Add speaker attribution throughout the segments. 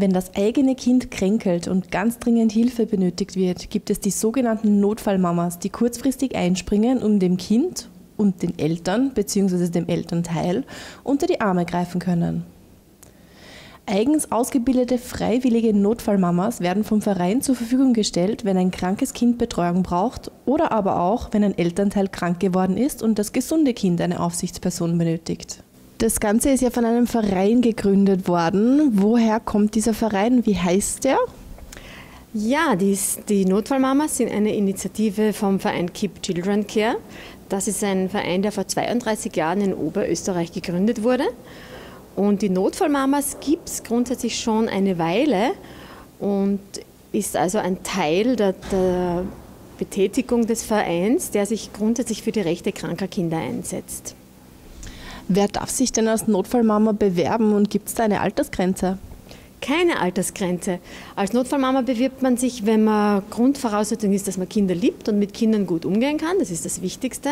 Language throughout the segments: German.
Speaker 1: Wenn das eigene Kind kränkelt und ganz dringend Hilfe benötigt wird, gibt es die sogenannten Notfallmamas, die kurzfristig einspringen, um dem Kind und den Eltern bzw. dem Elternteil unter die Arme greifen können. Eigens ausgebildete freiwillige Notfallmamas werden vom Verein zur Verfügung gestellt, wenn ein krankes Kind Betreuung braucht oder aber auch, wenn ein Elternteil krank geworden ist und das gesunde Kind eine Aufsichtsperson benötigt. Das Ganze ist ja von einem Verein gegründet worden. Woher kommt dieser Verein? Wie heißt der?
Speaker 2: Ja, die, die Notfallmamas sind eine Initiative vom Verein Keep Children Care. Das ist ein Verein, der vor 32 Jahren in Oberösterreich gegründet wurde. Und die Notfallmamas gibt es grundsätzlich schon eine Weile und ist also ein Teil der, der Betätigung des Vereins, der sich grundsätzlich für die Rechte kranker Kinder einsetzt.
Speaker 1: Wer darf sich denn als Notfallmama bewerben und gibt es da eine Altersgrenze?
Speaker 2: Keine Altersgrenze. Als Notfallmama bewirbt man sich, wenn man Grundvoraussetzung ist, dass man Kinder liebt und mit Kindern gut umgehen kann. Das ist das Wichtigste.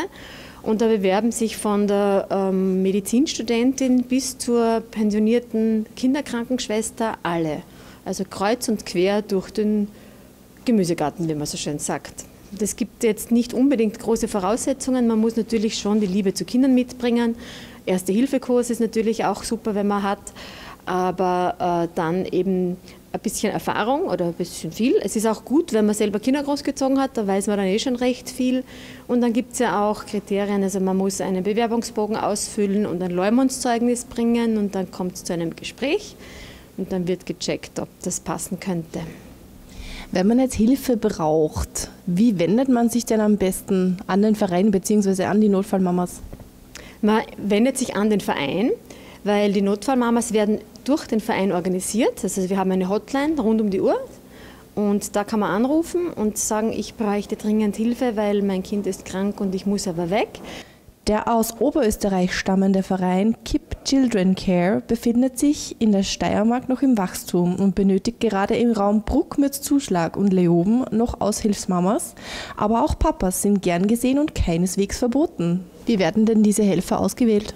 Speaker 2: Und da bewerben sich von der ähm, Medizinstudentin bis zur pensionierten Kinderkrankenschwester alle. Also kreuz und quer durch den Gemüsegarten, wie man so schön sagt. Das gibt jetzt nicht unbedingt große Voraussetzungen. Man muss natürlich schon die Liebe zu Kindern mitbringen. Erste-Hilfe-Kurs ist natürlich auch super, wenn man hat, aber äh, dann eben ein bisschen Erfahrung oder ein bisschen viel. Es ist auch gut, wenn man selber Kinder großgezogen hat, da weiß man dann eh schon recht viel. Und dann gibt es ja auch Kriterien, also man muss einen Bewerbungsbogen ausfüllen und ein Leumundszeugnis bringen und dann kommt es zu einem Gespräch und dann wird gecheckt, ob das passen könnte.
Speaker 1: Wenn man jetzt Hilfe braucht, wie wendet man sich denn am besten an den Verein bzw. an die Notfallmamas?
Speaker 2: Man wendet sich an den Verein, weil die Notfallmamas werden durch den Verein organisiert. Also wir haben eine Hotline rund um die Uhr und da kann man anrufen und sagen, ich bräuchte dringend Hilfe, weil mein Kind ist krank und ich muss aber weg.
Speaker 1: Der aus Oberösterreich stammende Verein Keep Children Care befindet sich in der Steiermark noch im Wachstum und benötigt gerade im Raum Bruck mit Zuschlag und Leoben noch Aushilfsmamas, aber auch Papas sind gern gesehen und keineswegs verboten. Wie werden denn diese Helfer ausgewählt?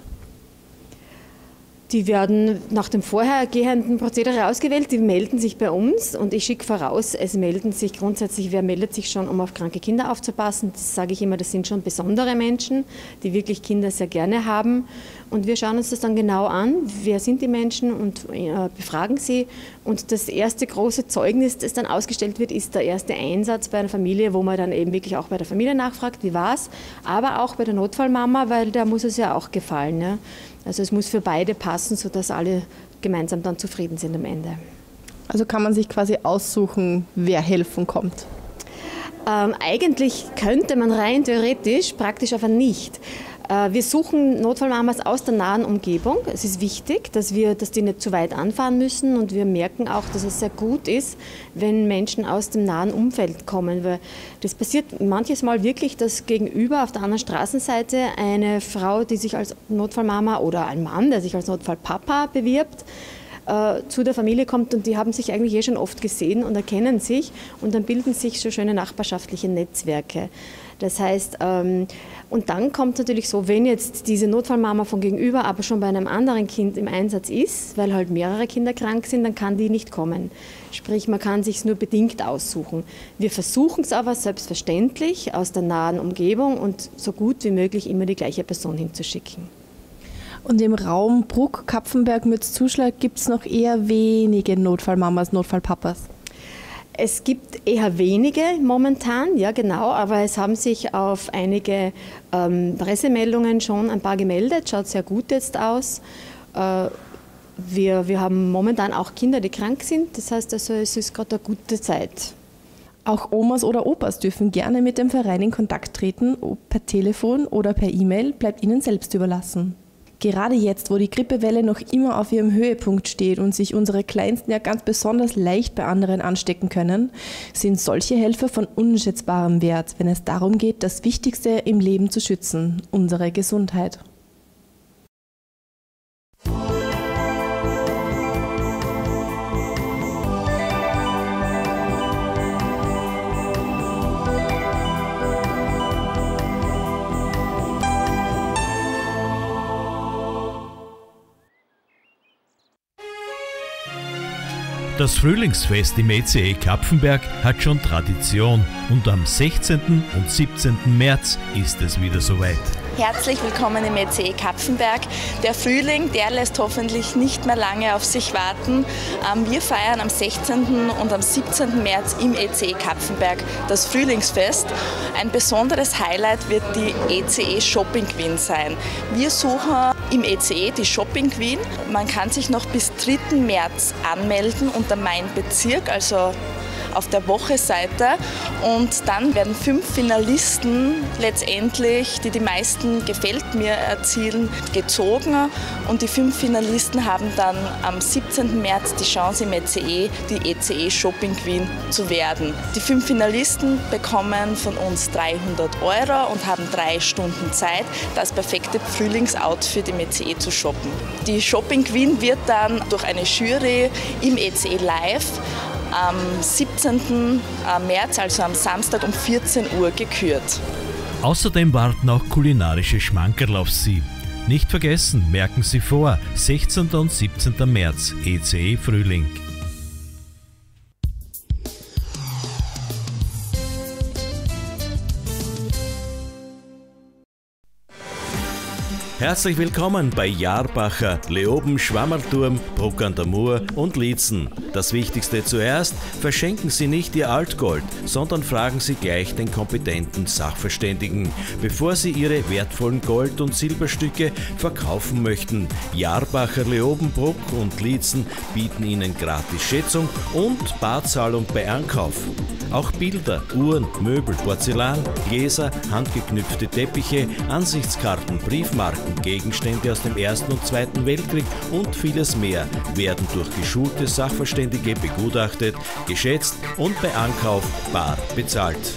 Speaker 2: Die werden nach dem vorhergehenden Prozedere ausgewählt, die melden sich bei uns und ich schicke voraus, es melden sich grundsätzlich, wer meldet sich schon, um auf kranke Kinder aufzupassen. Das sage ich immer, das sind schon besondere Menschen, die wirklich Kinder sehr gerne haben. Und wir schauen uns das dann genau an, wer sind die Menschen und äh, befragen sie. Und das erste große Zeugnis, das dann ausgestellt wird, ist der erste Einsatz bei einer Familie, wo man dann eben wirklich auch bei der Familie nachfragt, wie war es, aber auch bei der Notfallmama, weil da muss es ja auch gefallen. Ja. Also es muss für beide passen, sodass alle gemeinsam dann zufrieden sind am Ende.
Speaker 1: Also kann man sich quasi aussuchen, wer helfen kommt?
Speaker 2: Ähm, eigentlich könnte man rein theoretisch, praktisch aber nicht. Äh, wir suchen Notfallmamas aus der nahen Umgebung. Es ist wichtig, dass, wir, dass die nicht zu weit anfahren müssen und wir merken auch, dass es sehr gut ist, wenn Menschen aus dem nahen Umfeld kommen. Weil das passiert manches Mal wirklich, dass gegenüber auf der anderen Straßenseite eine Frau, die sich als Notfallmama oder ein Mann, der sich als Notfallpapa bewirbt, äh, zu der Familie kommt und die haben sich eigentlich eh schon oft gesehen und erkennen sich und dann bilden sich so schöne nachbarschaftliche Netzwerke. Das heißt, ähm, und dann kommt natürlich so, wenn jetzt diese Notfallmama von gegenüber aber schon bei einem anderen Kind im Einsatz ist, weil halt mehrere Kinder krank sind, dann kann die nicht kommen. Sprich, man kann sich nur bedingt aussuchen. Wir versuchen es aber selbstverständlich aus der nahen Umgebung und so gut wie möglich immer die gleiche Person hinzuschicken.
Speaker 1: Und im Raum Bruck, Kapfenberg, Mütz-Zuschlag gibt es noch eher wenige Notfallmamas, Notfallpapas.
Speaker 2: Es gibt eher wenige momentan, ja genau, aber es haben sich auf einige ähm, Pressemeldungen schon ein paar gemeldet, schaut sehr gut jetzt aus. Äh, wir, wir haben momentan auch Kinder, die krank sind, das heißt also, es ist gerade eine gute Zeit.
Speaker 1: Auch Omas oder Opas dürfen gerne mit dem Verein in Kontakt treten, ob per Telefon oder per E-Mail, bleibt ihnen selbst überlassen. Gerade jetzt, wo die Grippewelle noch immer auf ihrem Höhepunkt steht und sich unsere Kleinsten ja ganz besonders leicht bei anderen anstecken können, sind solche Helfer von unschätzbarem Wert, wenn es darum geht, das Wichtigste im Leben zu schützen, unsere Gesundheit.
Speaker 3: Das Frühlingsfest im ECE Kapfenberg hat schon Tradition und am 16. und 17. März ist es wieder soweit.
Speaker 4: Herzlich willkommen im ECE Kapfenberg. Der Frühling, der lässt hoffentlich nicht mehr lange auf sich warten. Ähm, wir feiern am 16. und am 17. März im ECE Kapfenberg das Frühlingsfest. Ein besonderes Highlight wird die ECE Shopping Queen sein. Wir suchen im ECE die Shopping Queen. Man kann sich noch bis 3. März anmelden unter Mein Bezirk, also auf der Woche-Seite. Und dann werden fünf Finalisten letztendlich, die die meisten Gefällt mir erzielen, gezogen. Und die fünf Finalisten haben dann am 17. März die Chance im ECE, die ECE Shopping Queen zu werden. Die fünf Finalisten bekommen von uns 300 Euro und haben drei Stunden Zeit, das perfekte Frühlingsoutfit im ECE zu shoppen. Die Shopping Queen wird dann durch eine Jury im ECE Live am 17. Äh, März, also am Samstag um 14 Uhr gekürt.
Speaker 3: Außerdem warten auch kulinarische Schmankerl auf Sie. Nicht vergessen, merken Sie vor, 16. und 17. März, ECE Frühling. Herzlich willkommen bei Jahrbacher, Leoben, Schwammerturm, Bruck an der Mur und Lietzen. Das Wichtigste zuerst, verschenken Sie nicht Ihr Altgold, sondern fragen Sie gleich den kompetenten Sachverständigen, bevor Sie Ihre wertvollen Gold- und Silberstücke verkaufen möchten. Jahrbacher, Leoben, Bruck und Lietzen bieten Ihnen gratis Schätzung und Barzahlung bei Ankauf. Auch Bilder, Uhren, Möbel, Porzellan, Gläser, handgeknüpfte Teppiche, Ansichtskarten, Briefmarken, Gegenstände aus dem Ersten und Zweiten Weltkrieg und vieles mehr werden durch geschulte Sachverständige begutachtet, geschätzt und bei Ankauf bar bezahlt.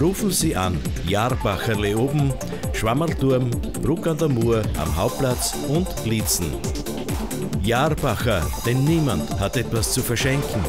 Speaker 3: Rufen Sie an Jarbacher Leoben, Schwammerturm, Bruck an der Mur am Hauptplatz und Lietzen. Jarbacher, denn niemand hat etwas zu verschenken.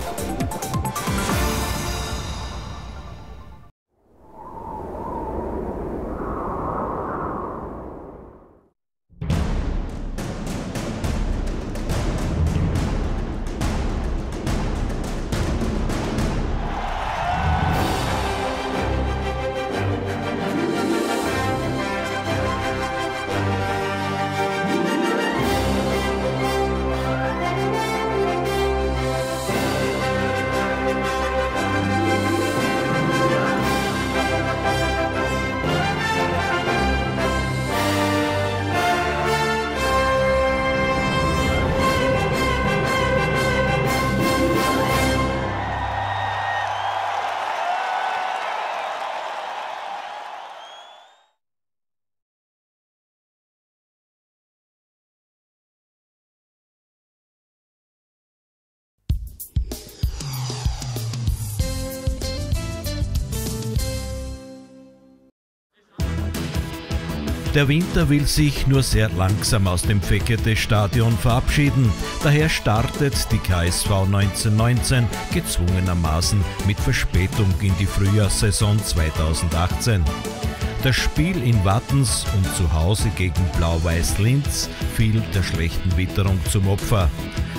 Speaker 3: Der Winter will sich nur sehr langsam aus dem Fekete-Stadion verabschieden. Daher startet die KSV 1919 gezwungenermaßen mit Verspätung in die Frühjahrssaison 2018. Das Spiel in Wattens und zu Hause gegen Blau-Weiß Linz fiel der schlechten Witterung zum Opfer.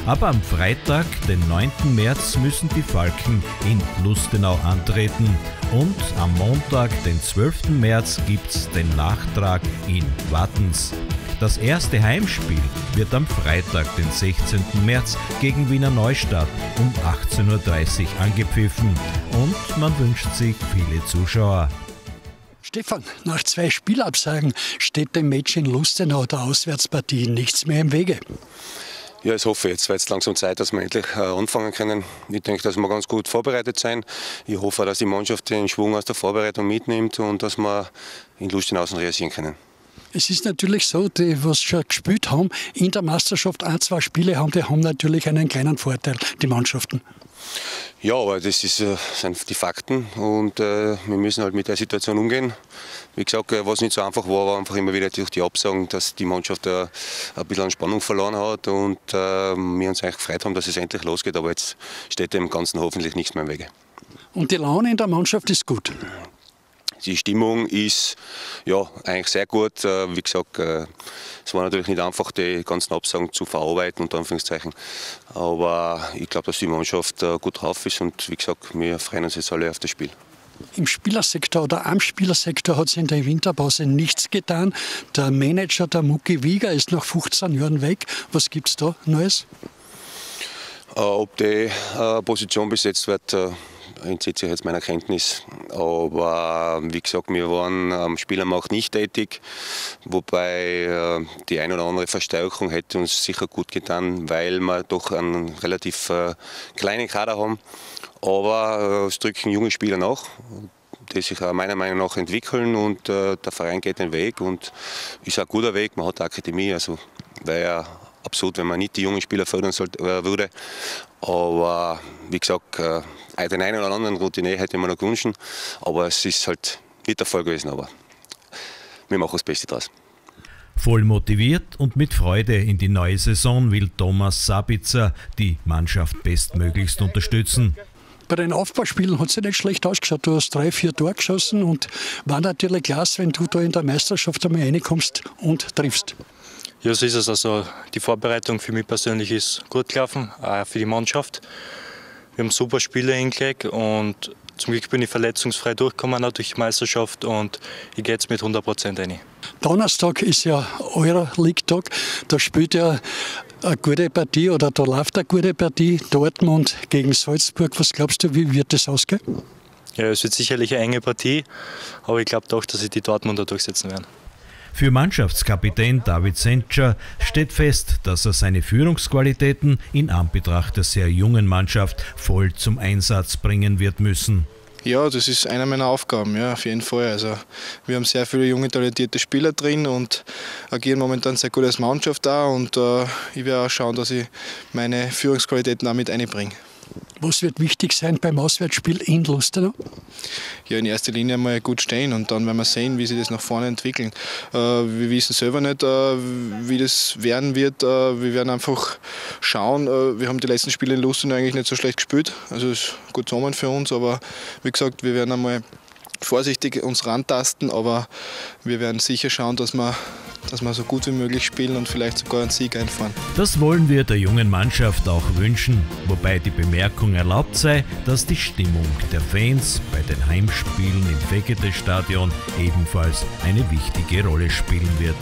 Speaker 3: Aber am Freitag, den 9. März, müssen die Falken in Lustenau antreten. Und am Montag, den 12. März, gibt's den Nachtrag in Wattens. Das erste Heimspiel wird am Freitag, den 16. März, gegen Wiener Neustadt um 18.30 Uhr angepfiffen und man wünscht sich viele Zuschauer.
Speaker 5: Stefan, nach zwei Spielabsagen steht dem Match in Lustenau der Auswärtspartie nichts mehr im Wege.
Speaker 6: Ja, ich hoffe, jetzt wird es langsam Zeit, dass wir endlich äh, anfangen können. Ich denke, dass wir ganz gut vorbereitet sein. Ich hoffe, dass die Mannschaft den Schwung aus der Vorbereitung mitnimmt und dass wir in Lustenau realisieren können.
Speaker 5: Es ist natürlich so, die, was schon gespielt haben, in der Meisterschaft ein, zwei Spiele haben, die haben natürlich einen kleinen Vorteil, die Mannschaften.
Speaker 6: Ja, aber das ist, äh, sind die Fakten und äh, wir müssen halt mit der Situation umgehen. Wie gesagt, äh, was nicht so einfach war, war einfach immer wieder durch die Absagen, dass die Mannschaft äh, ein bisschen an Spannung verloren hat und äh, wir uns eigentlich gefreut haben, dass es endlich losgeht. Aber jetzt steht dem Ganzen hoffentlich nichts mehr im Wege.
Speaker 5: Und die Laune in der Mannschaft ist gut?
Speaker 6: Die Stimmung ist ja, eigentlich sehr gut. Äh, wie gesagt, äh, es war natürlich nicht einfach, die ganzen Absagen zu verarbeiten, unter Anführungszeichen. Aber ich glaube, dass die Mannschaft äh, gut drauf ist und wie gesagt, wir freuen uns jetzt alle auf das Spiel.
Speaker 5: Im Spielersektor oder am Spielersektor hat sich in der Winterpause nichts getan. Der Manager, der Mucki Wieger, ist nach 15 Jahren weg. Was gibt es da Neues?
Speaker 6: ob die Position besetzt wird, entzieht sich jetzt meiner Kenntnis. Aber wie gesagt, wir waren am Spielermarkt nicht tätig, wobei äh, die ein oder andere Verstärkung hätte uns sicher gut getan, weil wir doch einen relativ äh, kleinen Kader haben. Aber äh, es drücken junge Spieler nach die sich meiner Meinung nach entwickeln und äh, der Verein geht den Weg und ist ein guter Weg. Man hat eine Akademie, also wäre absurd, wenn man nicht die jungen Spieler fördern sollte, äh, würde. Aber wie gesagt, äh, den einen oder anderen Routine hätte man noch gewünscht, aber es ist halt nicht der Fall gewesen. Aber wir machen das Beste draus.
Speaker 3: Voll motiviert und mit Freude in die neue Saison will Thomas Sabitzer die Mannschaft bestmöglichst unterstützen.
Speaker 5: Bei den Aufbauspielen hat es ja nicht schlecht ausgeschaut. Du hast drei, vier Tore geschossen und war natürlich klasse, wenn du da in der Meisterschaft einmal reinkommst und triffst.
Speaker 7: Ja, so ist es. Also die Vorbereitung für mich persönlich ist gut gelaufen, auch für die Mannschaft. Wir haben super Spiele hingelegt und zum Glück bin ich verletzungsfrei durchgekommen durch die Meisterschaft und ich gehe jetzt mit 100 Prozent rein.
Speaker 5: Donnerstag ist ja euer League-Tag. Da spielt ja eine gute Partie oder da läuft eine gute Partie. Dortmund gegen Salzburg. Was glaubst du, wie wird das ausgehen?
Speaker 7: Ja, es wird sicherlich eine enge Partie, aber ich glaube doch, dass sich die Dortmunder durchsetzen werden.
Speaker 3: Für Mannschaftskapitän David Sentscher steht fest, dass er seine Führungsqualitäten in Anbetracht der sehr jungen Mannschaft voll zum Einsatz bringen wird müssen.
Speaker 8: Ja, das ist eine meiner Aufgaben, ja, auf jeden Fall. Also, wir haben sehr viele junge, talentierte Spieler drin und agieren momentan sehr gut als Mannschaft da und äh, ich werde auch schauen, dass ich meine Führungsqualitäten auch mit einbringe.
Speaker 5: Was wird wichtig sein beim Auswärtsspiel in Lustenau?
Speaker 8: Ja, in erster Linie mal gut stehen und dann werden wir sehen, wie sich das nach vorne entwickelt. Äh, wir wissen selber nicht, äh, wie das werden wird. Äh, wir werden einfach schauen. wir haben die letzten Spiele in Lustenau eigentlich nicht so schlecht gespielt. Also es ist gut zusammen für uns, aber wie gesagt, wir werden einmal vorsichtig uns rantasten, aber wir werden sicher schauen, dass wir, dass wir so gut wie möglich spielen und vielleicht sogar einen Sieg einfahren.
Speaker 3: Das wollen wir der jungen Mannschaft auch wünschen, wobei die Bemerkung erlaubt sei, dass die Stimmung der Fans bei den Heimspielen im Fekete-Stadion ebenfalls eine wichtige Rolle spielen wird.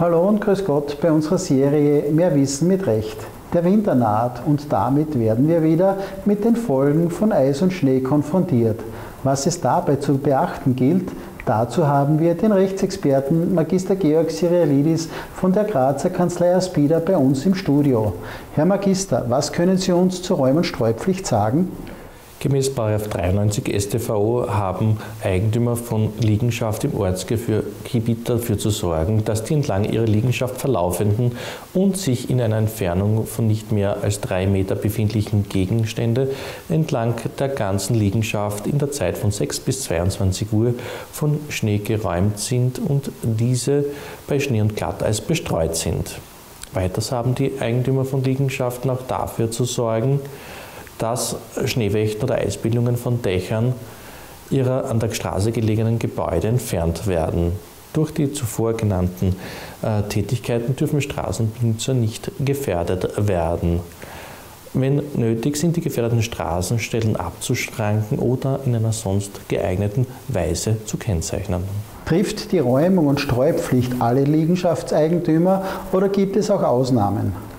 Speaker 9: Hallo und grüß Gott bei unserer Serie Mehr Wissen mit Recht. Der Winter naht und damit werden wir wieder mit den Folgen von Eis und Schnee konfrontiert. Was es dabei zu beachten gilt, dazu haben wir den Rechtsexperten Magister Georg Sirialidis von der Grazer Kanzlei Aspida bei uns im Studio. Herr Magister, was können Sie uns zur Räum- und Streupflicht sagen?
Speaker 10: Gemäß 93 StVO haben Eigentümer von Liegenschaft im Ortsgebiet dafür zu sorgen, dass die entlang ihrer Liegenschaft verlaufenden und sich in einer Entfernung von nicht mehr als drei Meter befindlichen Gegenstände entlang der ganzen Liegenschaft in der Zeit von 6 bis 22 Uhr von Schnee geräumt sind und diese bei Schnee und Glatteis bestreut sind. Weiters haben die Eigentümer von Liegenschaften auch dafür zu sorgen, dass Schneewächten oder Eisbildungen von Dächern ihrer an der Straße gelegenen Gebäude entfernt werden. Durch die zuvor genannten äh, Tätigkeiten dürfen Straßenbenutzer nicht gefährdet werden. Wenn nötig, sind die gefährdeten Straßenstellen abzuschranken oder in einer sonst geeigneten Weise zu kennzeichnen.
Speaker 9: Trifft die Räumung und Streupflicht alle Liegenschaftseigentümer oder gibt es auch Ausnahmen?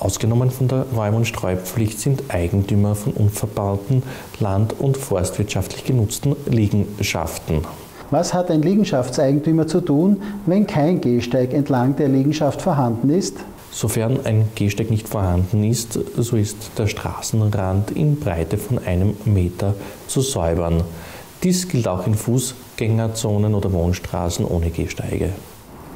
Speaker 10: Ausgenommen von der Räum- und Streupflicht sind Eigentümer von unverbauten land- und forstwirtschaftlich genutzten Liegenschaften.
Speaker 9: Was hat ein Liegenschaftseigentümer zu tun, wenn kein Gehsteig entlang der Liegenschaft vorhanden ist?
Speaker 10: Sofern ein Gehsteig nicht vorhanden ist, so ist der Straßenrand in Breite von einem Meter zu säubern. Dies gilt auch in Fußgängerzonen oder Wohnstraßen ohne Gehsteige.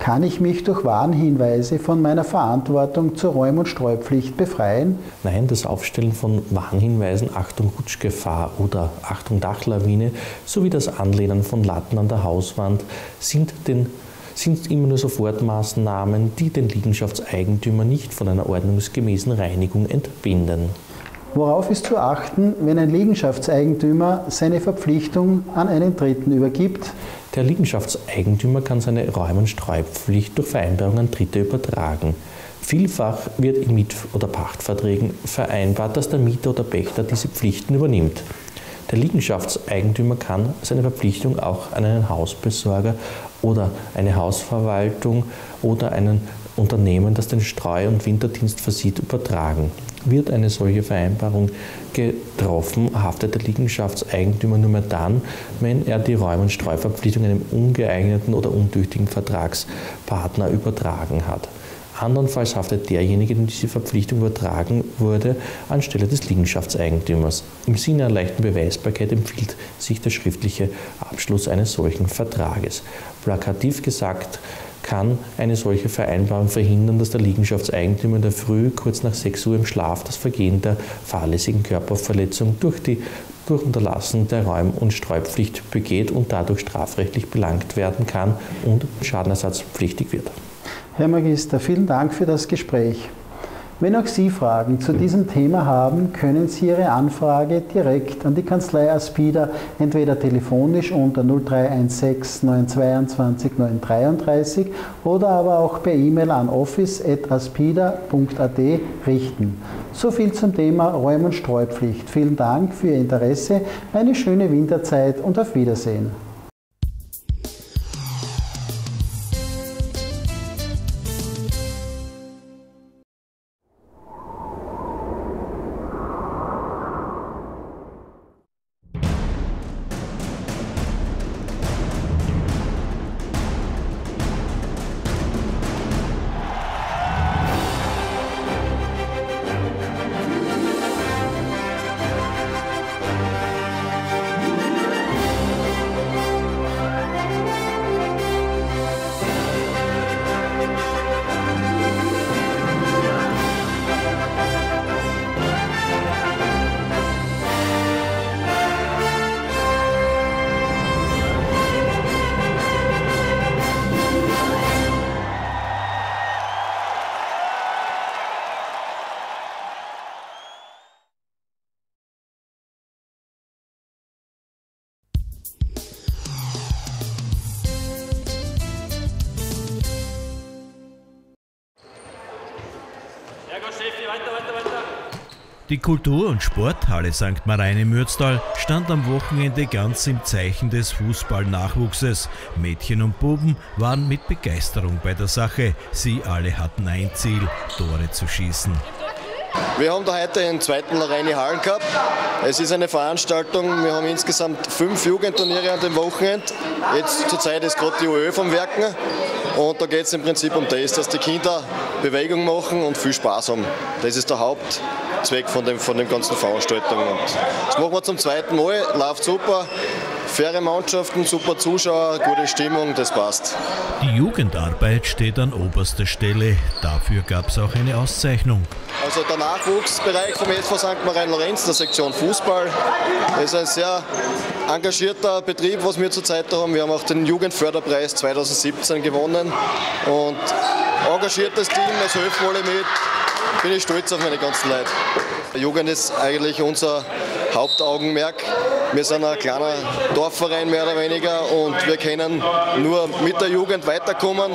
Speaker 9: Kann ich mich durch Warnhinweise von meiner Verantwortung zur Räum- und Streupflicht befreien?
Speaker 10: Nein, das Aufstellen von Warnhinweisen Achtung Rutschgefahr oder Achtung Dachlawine sowie das Anlehnen von Latten an der Hauswand sind, den, sind immer nur Sofortmaßnahmen, die den Liegenschaftseigentümer nicht von einer ordnungsgemäßen Reinigung entbinden.
Speaker 9: Worauf ist zu achten, wenn ein Liegenschaftseigentümer seine Verpflichtung an einen Dritten übergibt?
Speaker 10: Der Liegenschaftseigentümer kann seine Räum- und Streupflicht durch Vereinbarung an Dritte übertragen. Vielfach wird in Miet- oder Pachtverträgen vereinbart, dass der Mieter oder Pächter diese Pflichten übernimmt. Der Liegenschaftseigentümer kann seine Verpflichtung auch an einen Hausbesorger oder eine Hausverwaltung oder einen Unternehmen, das den Streu- und Winterdienst versieht, übertragen. Wird eine solche Vereinbarung getroffen, haftet der Liegenschaftseigentümer nur mehr dann, wenn er die Räum- und Streuverpflichtung einem ungeeigneten oder untüchtigen Vertragspartner übertragen hat. Andernfalls haftet derjenige, dem diese Verpflichtung übertragen wurde, anstelle des Liegenschaftseigentümers. Im Sinne einer leichten Beweisbarkeit empfiehlt sich der schriftliche Abschluss eines solchen Vertrages. Plakativ gesagt kann eine solche Vereinbarung verhindern, dass der Liegenschaftseigentümer in der Früh kurz nach 6 Uhr im Schlaf das Vergehen der fahrlässigen Körperverletzung durch die durch Unterlassen der Räum- und Streupflicht begeht und dadurch strafrechtlich belangt werden kann und schadenersatzpflichtig wird.
Speaker 9: Herr Magister, vielen Dank für das Gespräch. Wenn auch Sie Fragen zu diesem Thema haben, können Sie Ihre Anfrage direkt an die Kanzlei Aspida entweder telefonisch unter 0316 922 933 oder aber auch per E-Mail an office.aspida.at richten. So viel zum Thema Räum- und Streupflicht. Vielen Dank für Ihr Interesse, eine schöne Winterzeit und auf Wiedersehen.
Speaker 3: Die Kultur- und Sporthalle St. Marein im Mürztal stand am Wochenende ganz im Zeichen des Fußballnachwuchses. Mädchen und Buben waren mit Begeisterung bei der Sache. Sie alle hatten ein Ziel, Tore zu schießen.
Speaker 11: Wir haben da heute einen zweiten Lareine Hallen gehabt. Es ist eine Veranstaltung, wir haben insgesamt fünf Jugendturniere an dem Wochenende. Jetzt zurzeit ist gerade die UE vom Werken und da geht es im Prinzip um das, dass die Kinder Bewegung machen und viel Spaß haben. Das ist der Hauptzweck von dem, von den ganzen Veranstaltungen. Und das machen wir zum zweiten Mal, läuft super. Faire Mannschaften, super Zuschauer, gute Stimmung, das passt.
Speaker 3: Die Jugendarbeit steht an oberster Stelle. Dafür gab es auch eine Auszeichnung.
Speaker 11: Also der Nachwuchsbereich vom SV St. Marien-Lorenz, der Sektion Fußball, ist ein sehr engagierter Betrieb, was wir zurzeit haben. Wir haben auch den Jugendförderpreis 2017 gewonnen und engagiertes Team, es hilft alle mit. Bin ich stolz auf meine ganzen Leute. Jugend ist eigentlich unser Hauptaugenmerk. Wir sind ein kleiner Dorfverein mehr oder weniger und wir können nur mit der Jugend weiterkommen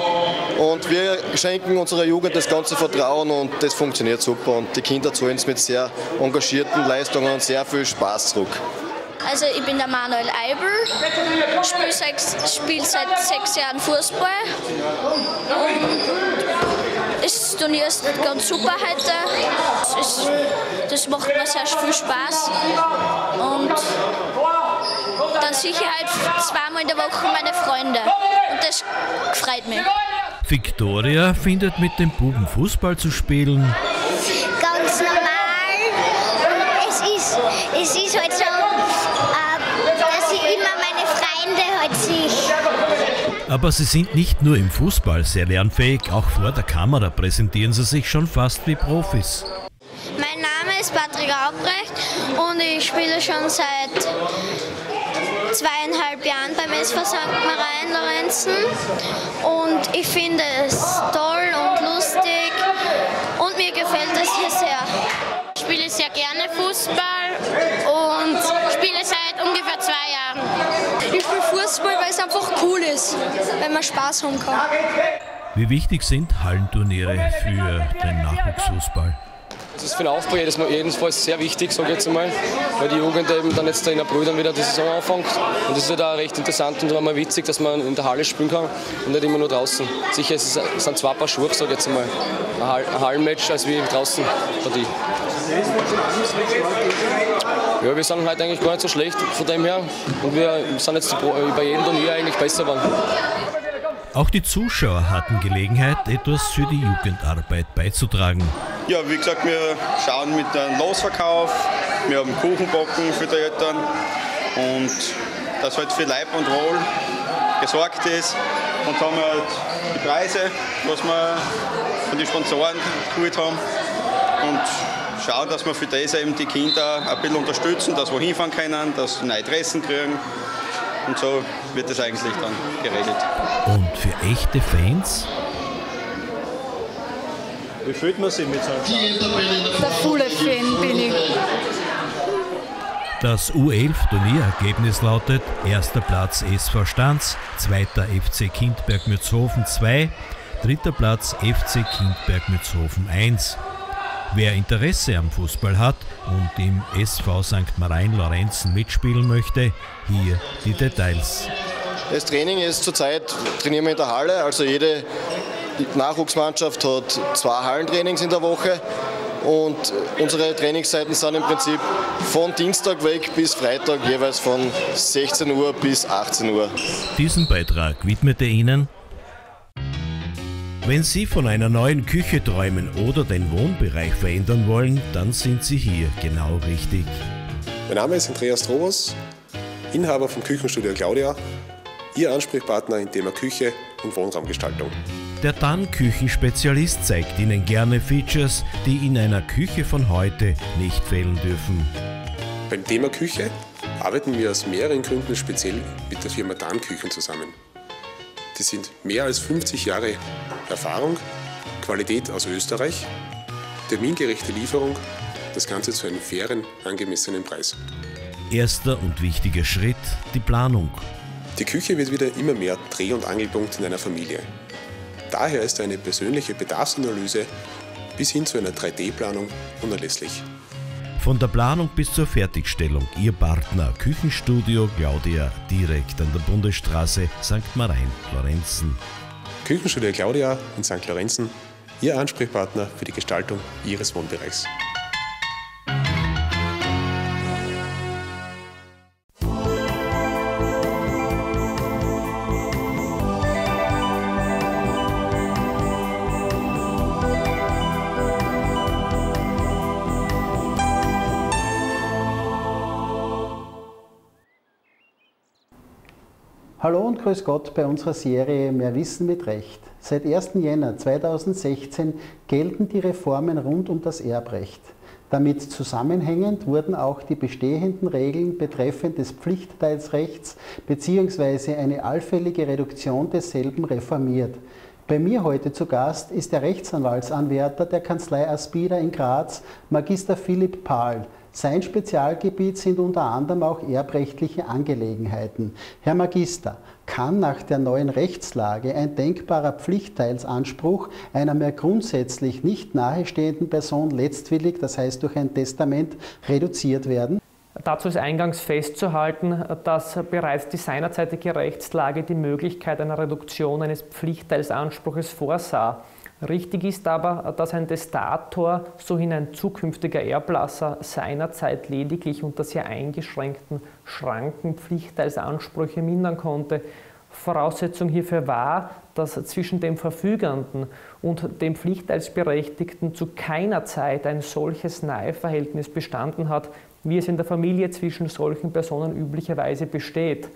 Speaker 11: und wir schenken unserer Jugend das ganze Vertrauen und das funktioniert super und die Kinder zahlen es mit sehr engagierten Leistungen und sehr viel Spaß zurück.
Speaker 12: Also ich bin der Manuel Eibel, spiele seit, spiel seit sechs Jahren Fußball das Turnier ist ganz super heute. Das, ist, das macht mir sehr viel Spaß und dann sicher halt zweimal in der Woche meine Freunde und das freut mich.
Speaker 3: Victoria findet mit dem Buben Fußball zu spielen
Speaker 13: ganz normal. Es ist, es ist halt so, äh, dass ich immer meine Freunde halt sehe.
Speaker 3: Aber sie sind nicht nur im Fußball sehr lernfähig, auch vor der Kamera präsentieren sie sich schon fast wie Profis.
Speaker 12: Mein Name ist Patrick Aubrecht und ich spiele schon seit zweieinhalb Jahren beim SV St. Marien Lorenzen und ich finde es toll und lustig und mir gefällt es hier sehr.
Speaker 14: Ich spiele sehr gerne Fußball und spiele seit ungefähr zwei Jahren.
Speaker 15: Ich spiele Fußball, weil es einfach cool ist, weil man Spaß haben kann.
Speaker 3: Wie wichtig sind Hallenturniere für den Nachwuchsfußball?
Speaker 16: Das ist für den Aufbau jedes Mal, jedenfalls sehr wichtig, sage ich jetzt einmal, weil die Jugend eben dann jetzt da in der Brüdern wieder die Saison anfängt. Und das ist halt auch recht interessant und auch mal witzig, dass man in der Halle spielen kann und nicht immer nur draußen. Sicher es sind zwei Paar Schuhe, sage ich jetzt einmal. Ein Hallenmatch als wie draußen Partie. Ja, wir sind heute eigentlich gar nicht so schlecht von dem her und wir sind jetzt bei jedem Turnier eigentlich besser geworden.
Speaker 3: Auch die Zuschauer hatten Gelegenheit, etwas für die Jugendarbeit beizutragen.
Speaker 17: Ja, wie gesagt, wir schauen mit einem Losverkauf, wir haben Kuchenbacken für die Eltern und dass halt für Leib und Wohl gesorgt ist und haben halt die Preise, was wir von den Sponsoren geholt haben und schauen, dass wir für das eben die Kinder ein bisschen unterstützen, dass wir hinfahren können, dass sie neue Dressen kriegen und so wird das eigentlich dann geregelt.
Speaker 3: Und für echte Fans?
Speaker 18: Wie fühlt man sich mit so einem
Speaker 15: Der volle Fan bin ich.
Speaker 3: Das U11-Turnierergebnis lautet: erster Platz SV Stanz, zweiter FC Kindberg Mürzhofen 2, dritter Platz FC Kindberg Mürzhofen 1. Wer Interesse am Fußball hat und im SV St. Marien Lorenzen mitspielen möchte, hier die Details.
Speaker 11: Das Training ist zurzeit, trainieren wir in der Halle, also jede Nachwuchsmannschaft hat zwei Hallentrainings in der Woche und unsere Trainingszeiten sind im Prinzip von Dienstag weg bis Freitag jeweils von 16 Uhr bis 18 Uhr.
Speaker 3: Diesen Beitrag widmete Ihnen wenn Sie von einer neuen Küche träumen oder den Wohnbereich verändern wollen, dann sind Sie hier genau richtig.
Speaker 19: Mein Name ist Andreas Trobos, Inhaber vom Küchenstudio Claudia, Ihr Ansprechpartner im Thema Küche und Wohnraumgestaltung.
Speaker 3: Der Dann-Küchenspezialist zeigt Ihnen gerne Features, die in einer Küche von heute nicht fehlen dürfen.
Speaker 19: Beim Thema Küche arbeiten wir aus mehreren Gründen speziell mit der Firma Dan Küchen zusammen. Die sind mehr als 50 Jahre Erfahrung, Qualität aus Österreich, termingerechte Lieferung, das Ganze zu einem fairen, angemessenen Preis.
Speaker 3: Erster und wichtiger Schritt, die Planung.
Speaker 19: Die Küche wird wieder immer mehr Dreh- und Angelpunkt in einer Familie. Daher ist eine persönliche Bedarfsanalyse bis hin zu einer 3D-Planung unerlässlich.
Speaker 3: Von der Planung bis zur Fertigstellung Ihr Partner Küchenstudio Claudia direkt an der Bundesstraße St. Marien, Lorenzen.
Speaker 19: Küchenstudio Claudia in St. Lorenzen, Ihr Ansprechpartner für die Gestaltung Ihres Wohnbereichs.
Speaker 9: Grüß Gott bei unserer Serie Mehr Wissen mit Recht. Seit 1. Jänner 2016 gelten die Reformen rund um das Erbrecht. Damit zusammenhängend wurden auch die bestehenden Regeln betreffend des Pflichtteilsrechts bzw. eine allfällige Reduktion desselben reformiert. Bei mir heute zu Gast ist der Rechtsanwaltsanwärter der Kanzlei Aspida in Graz, Magister Philipp Pahl. Sein Spezialgebiet sind unter anderem auch erbrechtliche Angelegenheiten. Herr Magister, kann nach der neuen Rechtslage ein denkbarer Pflichtteilsanspruch einer mir grundsätzlich nicht nahestehenden Person letztwillig, das heißt durch ein Testament, reduziert werden?
Speaker 20: Dazu ist eingangs festzuhalten, dass bereits die seinerzeitige Rechtslage die Möglichkeit einer Reduktion eines Pflichtteilsanspruches vorsah. Richtig ist aber, dass ein Testator, sohin ein zukünftiger Erblasser, seinerzeit lediglich unter sehr eingeschränkten Schranken Pflichtteilsansprüche mindern konnte. Voraussetzung hierfür war, dass zwischen dem Verfügenden und dem Pflichtteilsberechtigten zu keiner Zeit ein solches Naheverhältnis bestanden hat, wie es in der Familie zwischen solchen Personen üblicherweise besteht.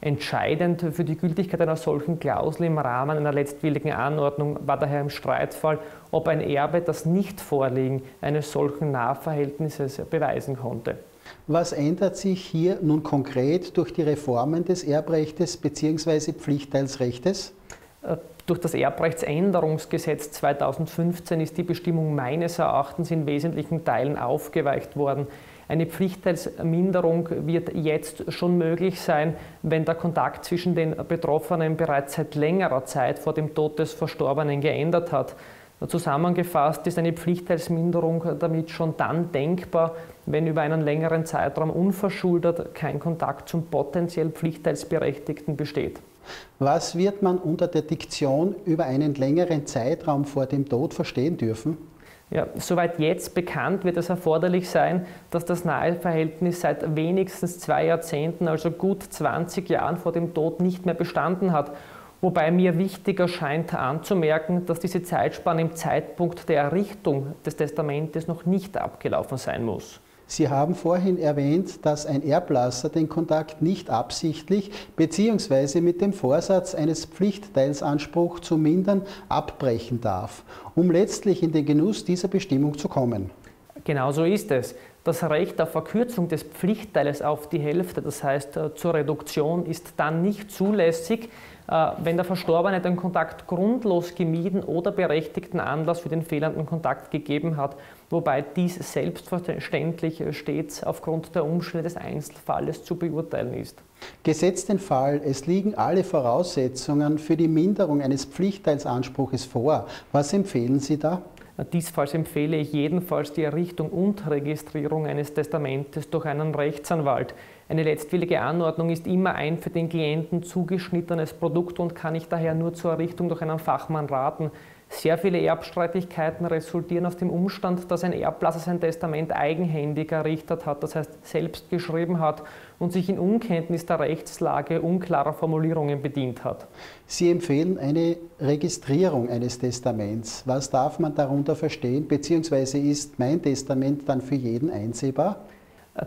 Speaker 20: Entscheidend für die Gültigkeit einer solchen Klausel im Rahmen einer letztwilligen Anordnung war daher im Streitfall, ob ein Erbe das Nichtvorliegen eines solchen Nahverhältnisses beweisen konnte.
Speaker 9: Was ändert sich hier nun konkret durch die Reformen des Erbrechtes bzw. Pflichtteilsrechtes?
Speaker 20: Äh, durch das Erbrechtsänderungsgesetz 2015 ist die Bestimmung meines Erachtens in wesentlichen Teilen aufgeweicht worden. Eine Pflichtteilsminderung wird jetzt schon möglich sein, wenn der Kontakt zwischen den Betroffenen bereits seit längerer Zeit vor dem Tod des Verstorbenen geändert hat. Zusammengefasst ist eine Pflichtteilsminderung damit schon dann denkbar, wenn über einen längeren Zeitraum unverschuldet kein Kontakt zum potenziell Pflichtteilsberechtigten besteht.
Speaker 9: Was wird man unter der Diktion über einen längeren Zeitraum vor dem Tod verstehen dürfen?
Speaker 20: Ja, soweit jetzt bekannt wird es erforderlich sein, dass das Naheverhältnis seit wenigstens zwei Jahrzehnten, also gut 20 Jahren vor dem Tod nicht mehr bestanden hat. Wobei mir wichtiger scheint anzumerken, dass diese Zeitspanne im Zeitpunkt der Errichtung des Testamentes noch nicht abgelaufen sein muss.
Speaker 9: Sie haben vorhin erwähnt, dass ein Erblasser den Kontakt nicht absichtlich bzw. mit dem Vorsatz eines Pflichtteilsanspruchs zu mindern abbrechen darf, um letztlich in den Genuss dieser Bestimmung zu kommen.
Speaker 20: Genau so ist es. Das Recht auf Verkürzung des Pflichtteils auf die Hälfte, das heißt äh, zur Reduktion, ist dann nicht zulässig, äh, wenn der Verstorbene den Kontakt grundlos gemieden oder berechtigten Anlass für den fehlenden Kontakt gegeben hat, wobei dies selbstverständlich stets aufgrund der Umstände des Einzelfalles zu beurteilen ist.
Speaker 9: Gesetzt den Fall, es liegen alle Voraussetzungen für die Minderung eines Pflichtteilsanspruches vor. Was empfehlen Sie da?
Speaker 20: Diesfalls empfehle ich jedenfalls die Errichtung und Registrierung eines Testamentes durch einen Rechtsanwalt. Eine letztwillige Anordnung ist immer ein für den Klienten zugeschnittenes Produkt und kann ich daher nur zur Errichtung durch einen Fachmann raten. Sehr viele Erbstreitigkeiten resultieren aus dem Umstand, dass ein Erblasser sein Testament eigenhändig errichtet hat, das heißt selbst geschrieben hat und sich in Unkenntnis der Rechtslage unklarer Formulierungen bedient hat.
Speaker 9: Sie empfehlen eine Registrierung eines Testaments. Was darf man darunter verstehen, beziehungsweise ist mein Testament dann für jeden einsehbar?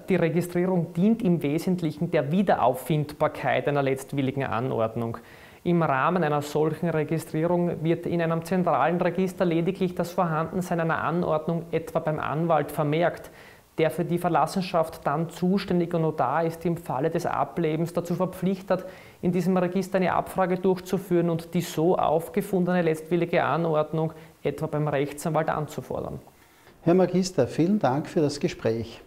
Speaker 20: Die Registrierung dient im Wesentlichen der Wiederauffindbarkeit einer letztwilligen Anordnung. Im Rahmen einer solchen Registrierung wird in einem zentralen Register lediglich das Vorhandensein einer Anordnung etwa beim Anwalt vermerkt, der für die Verlassenschaft dann zuständige Notar ist im Falle des Ablebens dazu verpflichtet, in diesem Register eine Abfrage durchzuführen und die so aufgefundene letztwillige Anordnung etwa beim Rechtsanwalt anzufordern.
Speaker 9: Herr Magister, vielen Dank für das Gespräch.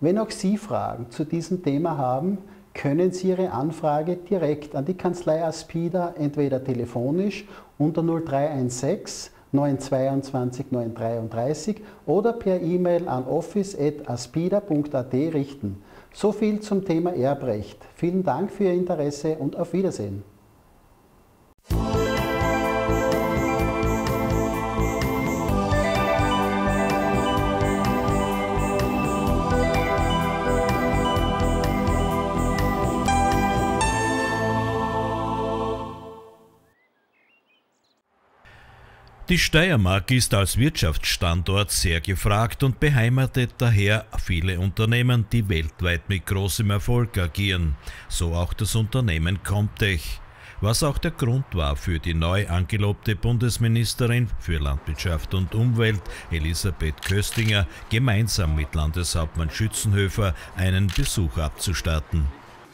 Speaker 9: Wenn auch Sie Fragen zu diesem Thema haben, können Sie Ihre Anfrage direkt an die Kanzlei Aspida entweder telefonisch unter 0316 922 933 oder per E-Mail an office.aspida.at richten. So viel zum Thema Erbrecht. Vielen Dank für Ihr Interesse und auf Wiedersehen.
Speaker 3: Die Steiermark ist als Wirtschaftsstandort sehr gefragt und beheimatet daher viele Unternehmen, die weltweit mit großem Erfolg agieren, so auch das Unternehmen Comtech, was auch der Grund war für die neu angelobte Bundesministerin für Landwirtschaft und Umwelt Elisabeth Köstinger gemeinsam mit Landeshauptmann Schützenhöfer einen Besuch abzustatten.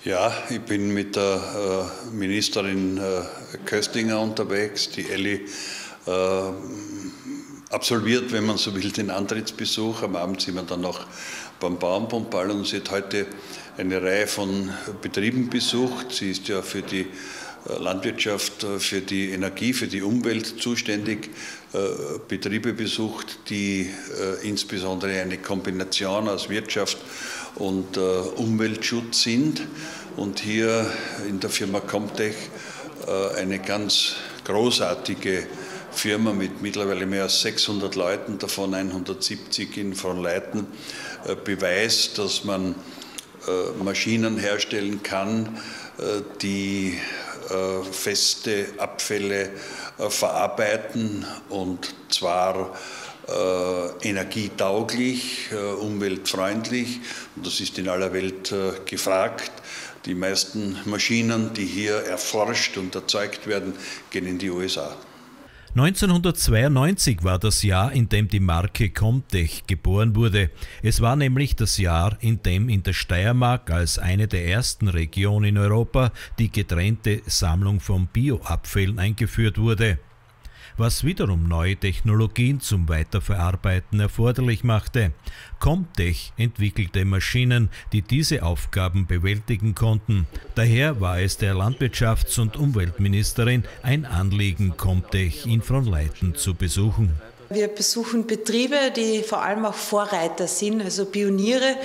Speaker 21: Ja, ich bin mit der äh, Ministerin äh, Köstinger unterwegs. Die Elli absolviert, wenn man so will, den Antrittsbesuch. Am Abend sind wir dann noch beim Bauernpumpball und sie hat heute eine Reihe von Betrieben besucht. Sie ist ja für die Landwirtschaft, für die Energie, für die Umwelt zuständig. Betriebe besucht, die insbesondere eine Kombination aus Wirtschaft und Umweltschutz sind und hier in der Firma Comtech eine ganz großartige Firma mit mittlerweile mehr als 600 Leuten, davon 170 in Fronleiten, beweist, dass man Maschinen herstellen kann, die feste Abfälle verarbeiten und zwar energietauglich, umweltfreundlich. Und das ist in aller Welt gefragt. Die meisten Maschinen, die hier erforscht und erzeugt werden, gehen in die USA.
Speaker 3: 1992 war das Jahr, in dem die Marke Comtech geboren wurde. Es war nämlich das Jahr, in dem in der Steiermark als eine der ersten Regionen in Europa die getrennte Sammlung von Bioabfällen eingeführt wurde was wiederum neue Technologien zum Weiterverarbeiten erforderlich machte. Comtech entwickelte Maschinen, die diese Aufgaben bewältigen konnten. Daher war es der Landwirtschafts- und Umweltministerin ein Anliegen, Comtech in Fronleiten zu besuchen.
Speaker 22: Wir besuchen Betriebe, die vor allem auch Vorreiter sind, also Pioniere,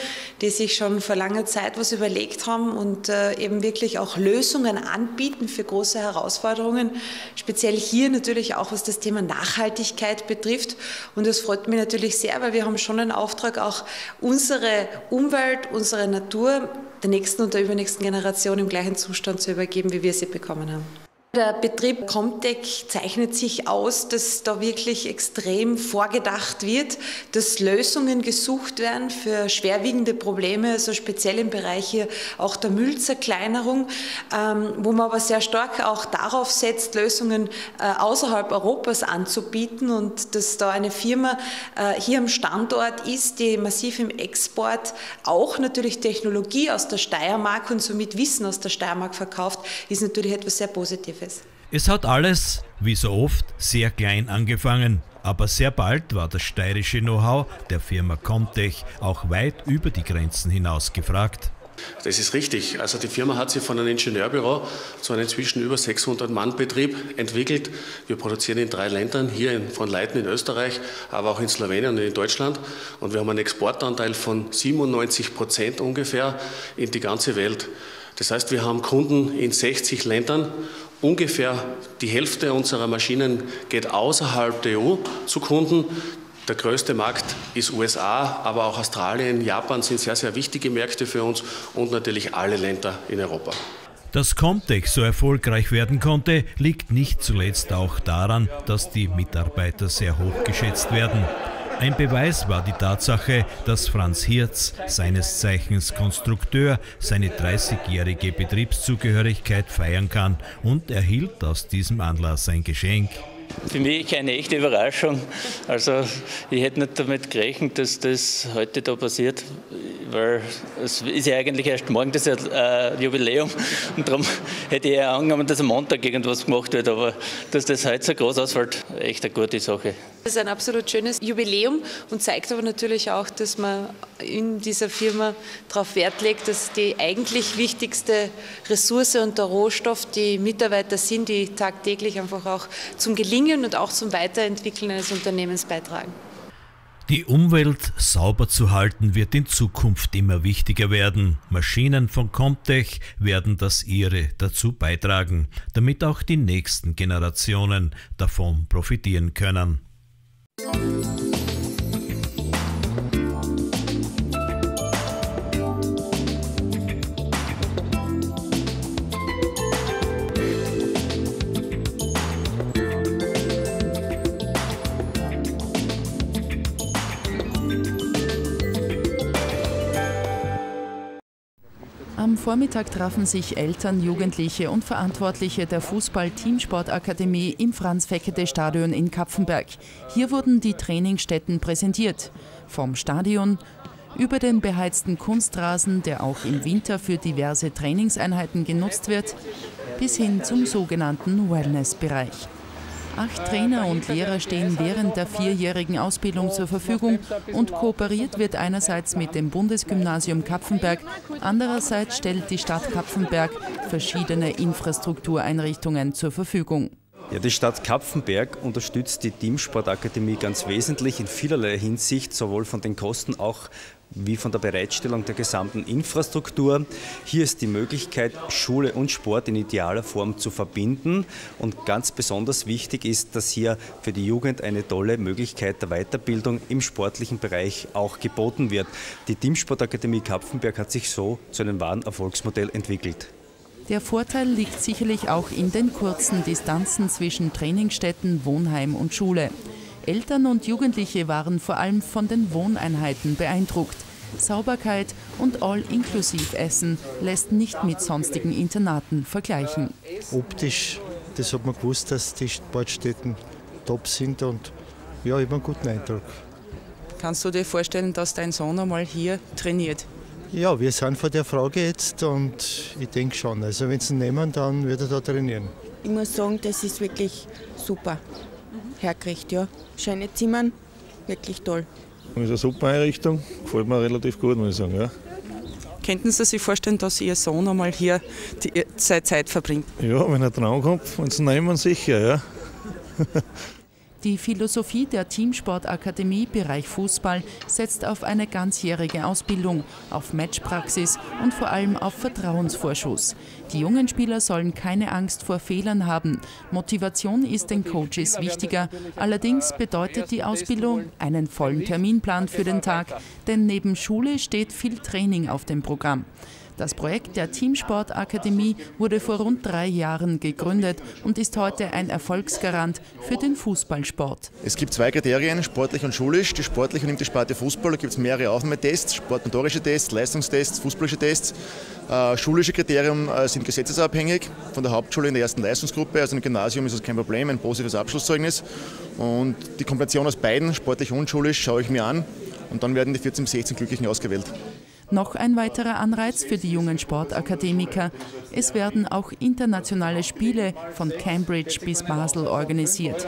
Speaker 22: die sich schon vor langer Zeit was überlegt haben und äh, eben wirklich auch Lösungen anbieten für große Herausforderungen. Speziell hier natürlich auch, was das Thema Nachhaltigkeit betrifft. Und das freut mich natürlich sehr, weil wir haben schon einen Auftrag, auch unsere Umwelt, unsere Natur der nächsten und der übernächsten Generation im gleichen Zustand zu übergeben, wie wir sie bekommen haben. Der Betrieb Comtech zeichnet sich aus, dass da wirklich extrem vorgedacht wird, dass Lösungen gesucht werden für schwerwiegende Probleme, also speziell im Bereich hier auch der Müllzerkleinerung, ähm, wo man aber sehr stark auch darauf setzt, Lösungen äh, außerhalb Europas anzubieten und dass da eine Firma äh, hier am Standort ist, die massiv im Export auch natürlich Technologie aus der Steiermark und somit Wissen aus der Steiermark verkauft, ist natürlich etwas sehr Positives.
Speaker 3: Es hat alles, wie so oft, sehr klein angefangen. Aber sehr bald war das steirische Know-how der Firma Comtech auch weit über die Grenzen hinaus gefragt.
Speaker 23: Das ist richtig. Also die Firma hat sich von einem Ingenieurbüro zu einem inzwischen über 600 Mann Betrieb entwickelt. Wir produzieren in drei Ländern, hier in, von Leiten in Österreich, aber auch in Slowenien und in Deutschland. Und wir haben einen Exportanteil von 97 Prozent ungefähr in die ganze Welt. Das heißt, wir haben Kunden in 60 Ländern. Ungefähr die Hälfte unserer Maschinen geht außerhalb der EU zu Kunden. Der größte Markt ist USA, aber auch Australien, Japan sind sehr, sehr wichtige Märkte für uns und natürlich alle Länder in Europa.
Speaker 3: Dass Comtech so erfolgreich werden konnte, liegt nicht zuletzt auch daran, dass die Mitarbeiter sehr hoch geschätzt werden. Ein Beweis war die Tatsache, dass Franz Hirz, seines Zeichens Konstrukteur, seine 30-jährige Betriebszugehörigkeit feiern kann und erhielt aus diesem Anlass ein Geschenk.
Speaker 24: Für mich eine echte Überraschung. Also ich hätte nicht damit gerechnet, dass das heute da passiert weil es ist ja eigentlich erst morgen das äh, Jubiläum und darum hätte ich ja angenommen, dass am Montag irgendwas gemacht wird, aber dass das heute so groß ausfällt, echt eine gute Sache.
Speaker 22: Das ist ein absolut schönes Jubiläum und zeigt aber natürlich auch, dass man in dieser Firma darauf Wert legt, dass die eigentlich wichtigste Ressource und der Rohstoff die Mitarbeiter sind, die tagtäglich einfach auch zum Gelingen und auch zum Weiterentwickeln eines Unternehmens beitragen.
Speaker 3: Die Umwelt sauber zu halten wird in Zukunft immer wichtiger werden. Maschinen von Comtech werden das ihre dazu beitragen, damit auch die nächsten Generationen davon profitieren können.
Speaker 25: Am Vormittag trafen sich Eltern, Jugendliche und Verantwortliche der Fußball-Teamsportakademie im Franz-Feckete-Stadion in Kapfenberg. Hier wurden die Trainingsstätten präsentiert. Vom Stadion über den beheizten Kunstrasen, der auch im Winter für diverse Trainingseinheiten genutzt wird, bis hin zum sogenannten Wellnessbereich. Acht Trainer und Lehrer stehen während der vierjährigen Ausbildung zur Verfügung und kooperiert wird einerseits mit dem Bundesgymnasium Kapfenberg, andererseits stellt die Stadt Kapfenberg verschiedene Infrastruktureinrichtungen zur Verfügung.
Speaker 26: Ja, die Stadt Kapfenberg unterstützt die Teamsportakademie ganz wesentlich in vielerlei Hinsicht, sowohl von den Kosten auch wie von der Bereitstellung der gesamten Infrastruktur. Hier ist die Möglichkeit, Schule und Sport in idealer Form zu verbinden. Und ganz besonders wichtig ist, dass hier für die Jugend eine tolle Möglichkeit der Weiterbildung im sportlichen Bereich auch geboten wird. Die Teamsportakademie Kapfenberg hat sich so zu einem wahren Erfolgsmodell entwickelt.
Speaker 25: Der Vorteil liegt sicherlich auch in den kurzen Distanzen zwischen Trainingsstätten, Wohnheim und Schule. Eltern und Jugendliche waren vor allem von den Wohneinheiten beeindruckt. Sauberkeit und All-Inklusiv-Essen lässt nicht mit sonstigen Internaten vergleichen.
Speaker 27: Optisch, das hat man gewusst, dass die Sportstätten top sind und ja, ich habe einen guten Eindruck.
Speaker 28: Kannst du dir vorstellen, dass dein Sohn einmal hier trainiert?
Speaker 27: Ja, wir sind vor der Frage jetzt und ich denke schon. Also wenn sie ihn nehmen, dann wird er da trainieren.
Speaker 29: Ich muss sagen, das ist wirklich super hergerichtet. Ja. Schöne Zimmern, wirklich toll.
Speaker 18: Das ist eine super Einrichtung, gefällt mir relativ gut, muss ich sagen. Ja.
Speaker 28: Könnten Sie sich vorstellen, dass Ihr Sohn einmal hier die, seine Zeit verbringt?
Speaker 18: Ja, wenn er drankommt, wenn Sie nehmen, sicher, ja.
Speaker 25: Die Philosophie der Teamsportakademie Bereich Fußball setzt auf eine ganzjährige Ausbildung, auf Matchpraxis und vor allem auf Vertrauensvorschuss. Die jungen Spieler sollen keine Angst vor Fehlern haben. Motivation ist den Coaches wichtiger. Allerdings bedeutet die Ausbildung einen vollen Terminplan für den Tag, denn neben Schule steht viel Training auf dem Programm. Das Projekt der Teamsportakademie wurde vor rund drei Jahren gegründet und ist heute ein Erfolgsgarant für den Fußballsport.
Speaker 30: Es gibt zwei Kriterien, sportlich und schulisch. Die sportliche nimmt die Sparte Fußball, da gibt es mehrere Aufnahmetests, sportmotorische Tests, Leistungstests, fußballische Tests. Äh, schulische Kriterien äh, sind gesetzesabhängig von der Hauptschule in der ersten Leistungsgruppe. Also im Gymnasium ist das kein Problem, ein positives Abschlusszeugnis. Und die Kombination aus beiden, sportlich und schulisch, schaue ich mir an. Und dann werden die 14 bis 16 Glücklichen ausgewählt.
Speaker 25: Noch ein weiterer Anreiz für die jungen Sportakademiker. Es werden auch internationale Spiele von Cambridge bis Basel organisiert.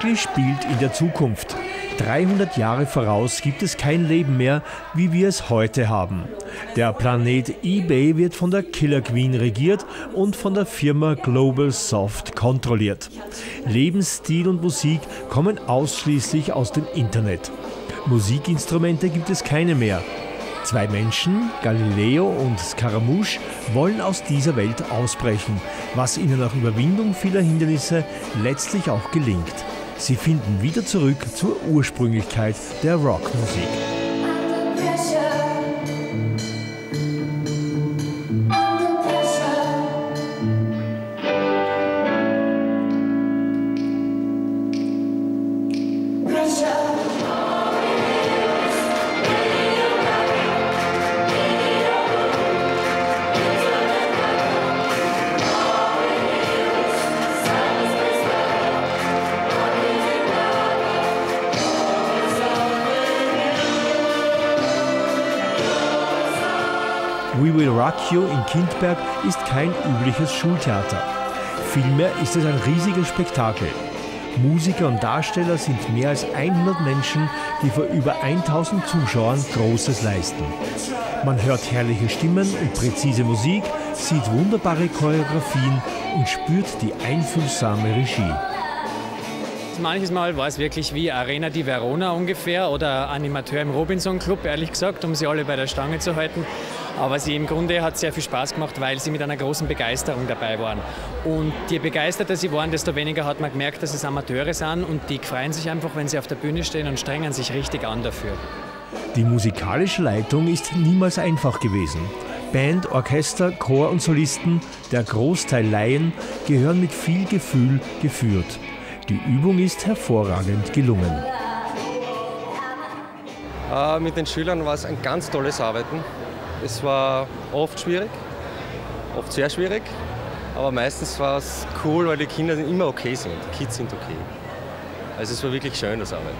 Speaker 31: Das
Speaker 32: Musical spielt in der Zukunft. 300 Jahre voraus gibt es kein Leben mehr, wie wir es heute haben. Der Planet eBay wird von der Killer Queen regiert und von der Firma Global Soft kontrolliert. Lebensstil und Musik kommen ausschließlich aus dem Internet. Musikinstrumente gibt es keine mehr. Zwei Menschen, Galileo und Scaramouche, wollen aus dieser Welt ausbrechen, was ihnen nach Überwindung vieler Hindernisse letztlich auch gelingt. Sie finden wieder zurück zur Ursprünglichkeit der Rockmusik. You in Kindberg ist kein übliches Schultheater. Vielmehr ist es ein riesiges Spektakel. Musiker und Darsteller sind mehr als 100 Menschen, die vor über 1000 Zuschauern Großes leisten. Man hört herrliche Stimmen und präzise Musik, sieht wunderbare Choreografien und spürt die einfühlsame Regie.
Speaker 33: Manches Mal war es wirklich wie Arena di Verona ungefähr oder Animateur im Robinson Club, ehrlich gesagt, um sie alle bei der Stange zu halten. Aber sie im Grunde hat sehr viel Spaß gemacht, weil sie mit einer großen Begeisterung dabei waren. Und je begeisterter sie waren, desto weniger hat man gemerkt, dass es Amateure sind und die freuen sich einfach, wenn sie auf der Bühne stehen und strengen sich richtig an dafür.
Speaker 32: Die musikalische Leitung ist niemals einfach gewesen. Band, Orchester, Chor und Solisten, der Großteil Laien, gehören mit viel Gefühl geführt. Die Übung ist hervorragend gelungen.
Speaker 34: Äh, mit den Schülern war es ein ganz tolles Arbeiten. Es war oft schwierig, oft sehr schwierig, aber meistens war es cool, weil die Kinder immer okay sind. Die Kids sind okay. Also es war wirklich schön, das Arbeiten.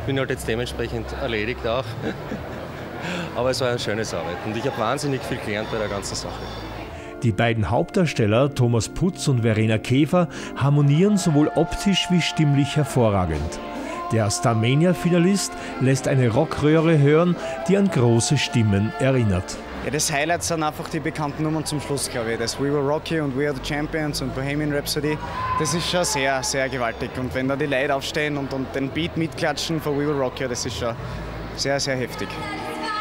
Speaker 34: Ich bin halt jetzt dementsprechend erledigt auch. aber es war ein schönes Arbeiten und ich habe wahnsinnig viel gelernt bei der ganzen Sache.
Speaker 32: Die beiden Hauptdarsteller Thomas Putz und Verena Käfer harmonieren sowohl optisch wie stimmlich hervorragend. Der Starmania-Finalist lässt eine Rockröhre hören, die an große Stimmen erinnert.
Speaker 35: Ja, das Highlight sind einfach die bekannten Nummern zum Schluss, glaube ich. Das We Will Rock You und We Are the Champions und Bohemian Rhapsody. Das ist schon sehr, sehr gewaltig. Und wenn da die Leute aufstehen und, und den Beat mitklatschen von We Will Rock You, das ist schon sehr, sehr heftig.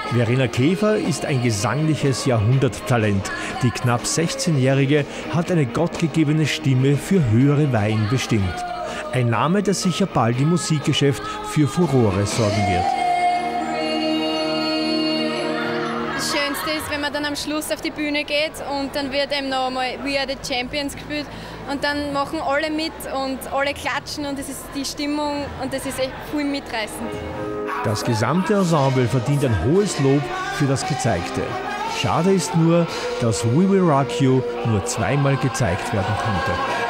Speaker 32: Verena Käfer ist ein gesangliches Jahrhunderttalent. Die knapp 16-Jährige hat eine gottgegebene Stimme für höhere Weihen bestimmt. Ein Name, der sicher bald im Musikgeschäft für Furore sorgen wird.
Speaker 36: Das Schönste ist, wenn man dann am Schluss auf die Bühne geht und dann wird eben noch einmal We Are the Champions gespielt und dann machen alle mit und alle klatschen und es ist die Stimmung und das ist echt viel mitreißend.
Speaker 32: Das gesamte Ensemble verdient ein hohes Lob für das Gezeigte. Schade ist nur, dass We Will Rock You nur zweimal gezeigt werden konnte.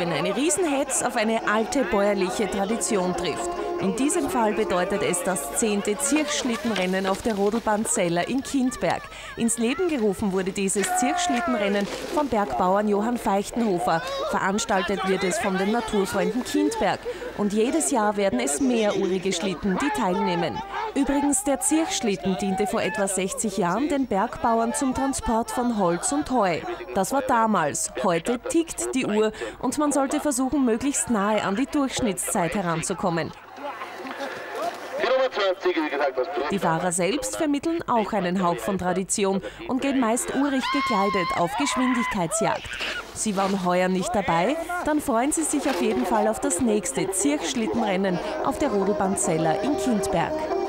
Speaker 37: Wenn eine Riesenhetz auf eine alte bäuerliche Tradition trifft? In diesem Fall bedeutet es das zehnte Zirchschlittenrennen auf der Rodelbahn Zeller in Kindberg. Ins Leben gerufen wurde dieses Zirchschlittenrennen vom Bergbauern Johann Feichtenhofer. Veranstaltet wird es von den Naturfreunden Kindberg. Und jedes Jahr werden es mehrurige Schlitten, die teilnehmen. Übrigens, der Zirchschlitten diente vor etwa 60 Jahren den Bergbauern zum Transport von Holz und Heu. Das war damals. Heute tickt die Uhr und man sollte versuchen, möglichst nahe an die Durchschnittszeit heranzukommen. Die Fahrer selbst vermitteln auch einen Hauch von Tradition und gehen meist urig gekleidet auf Geschwindigkeitsjagd. Sie waren heuer nicht dabei, dann freuen Sie sich auf jeden Fall auf das nächste Zirchschlittenrennen auf der Rodelbahn Zeller in Kindberg.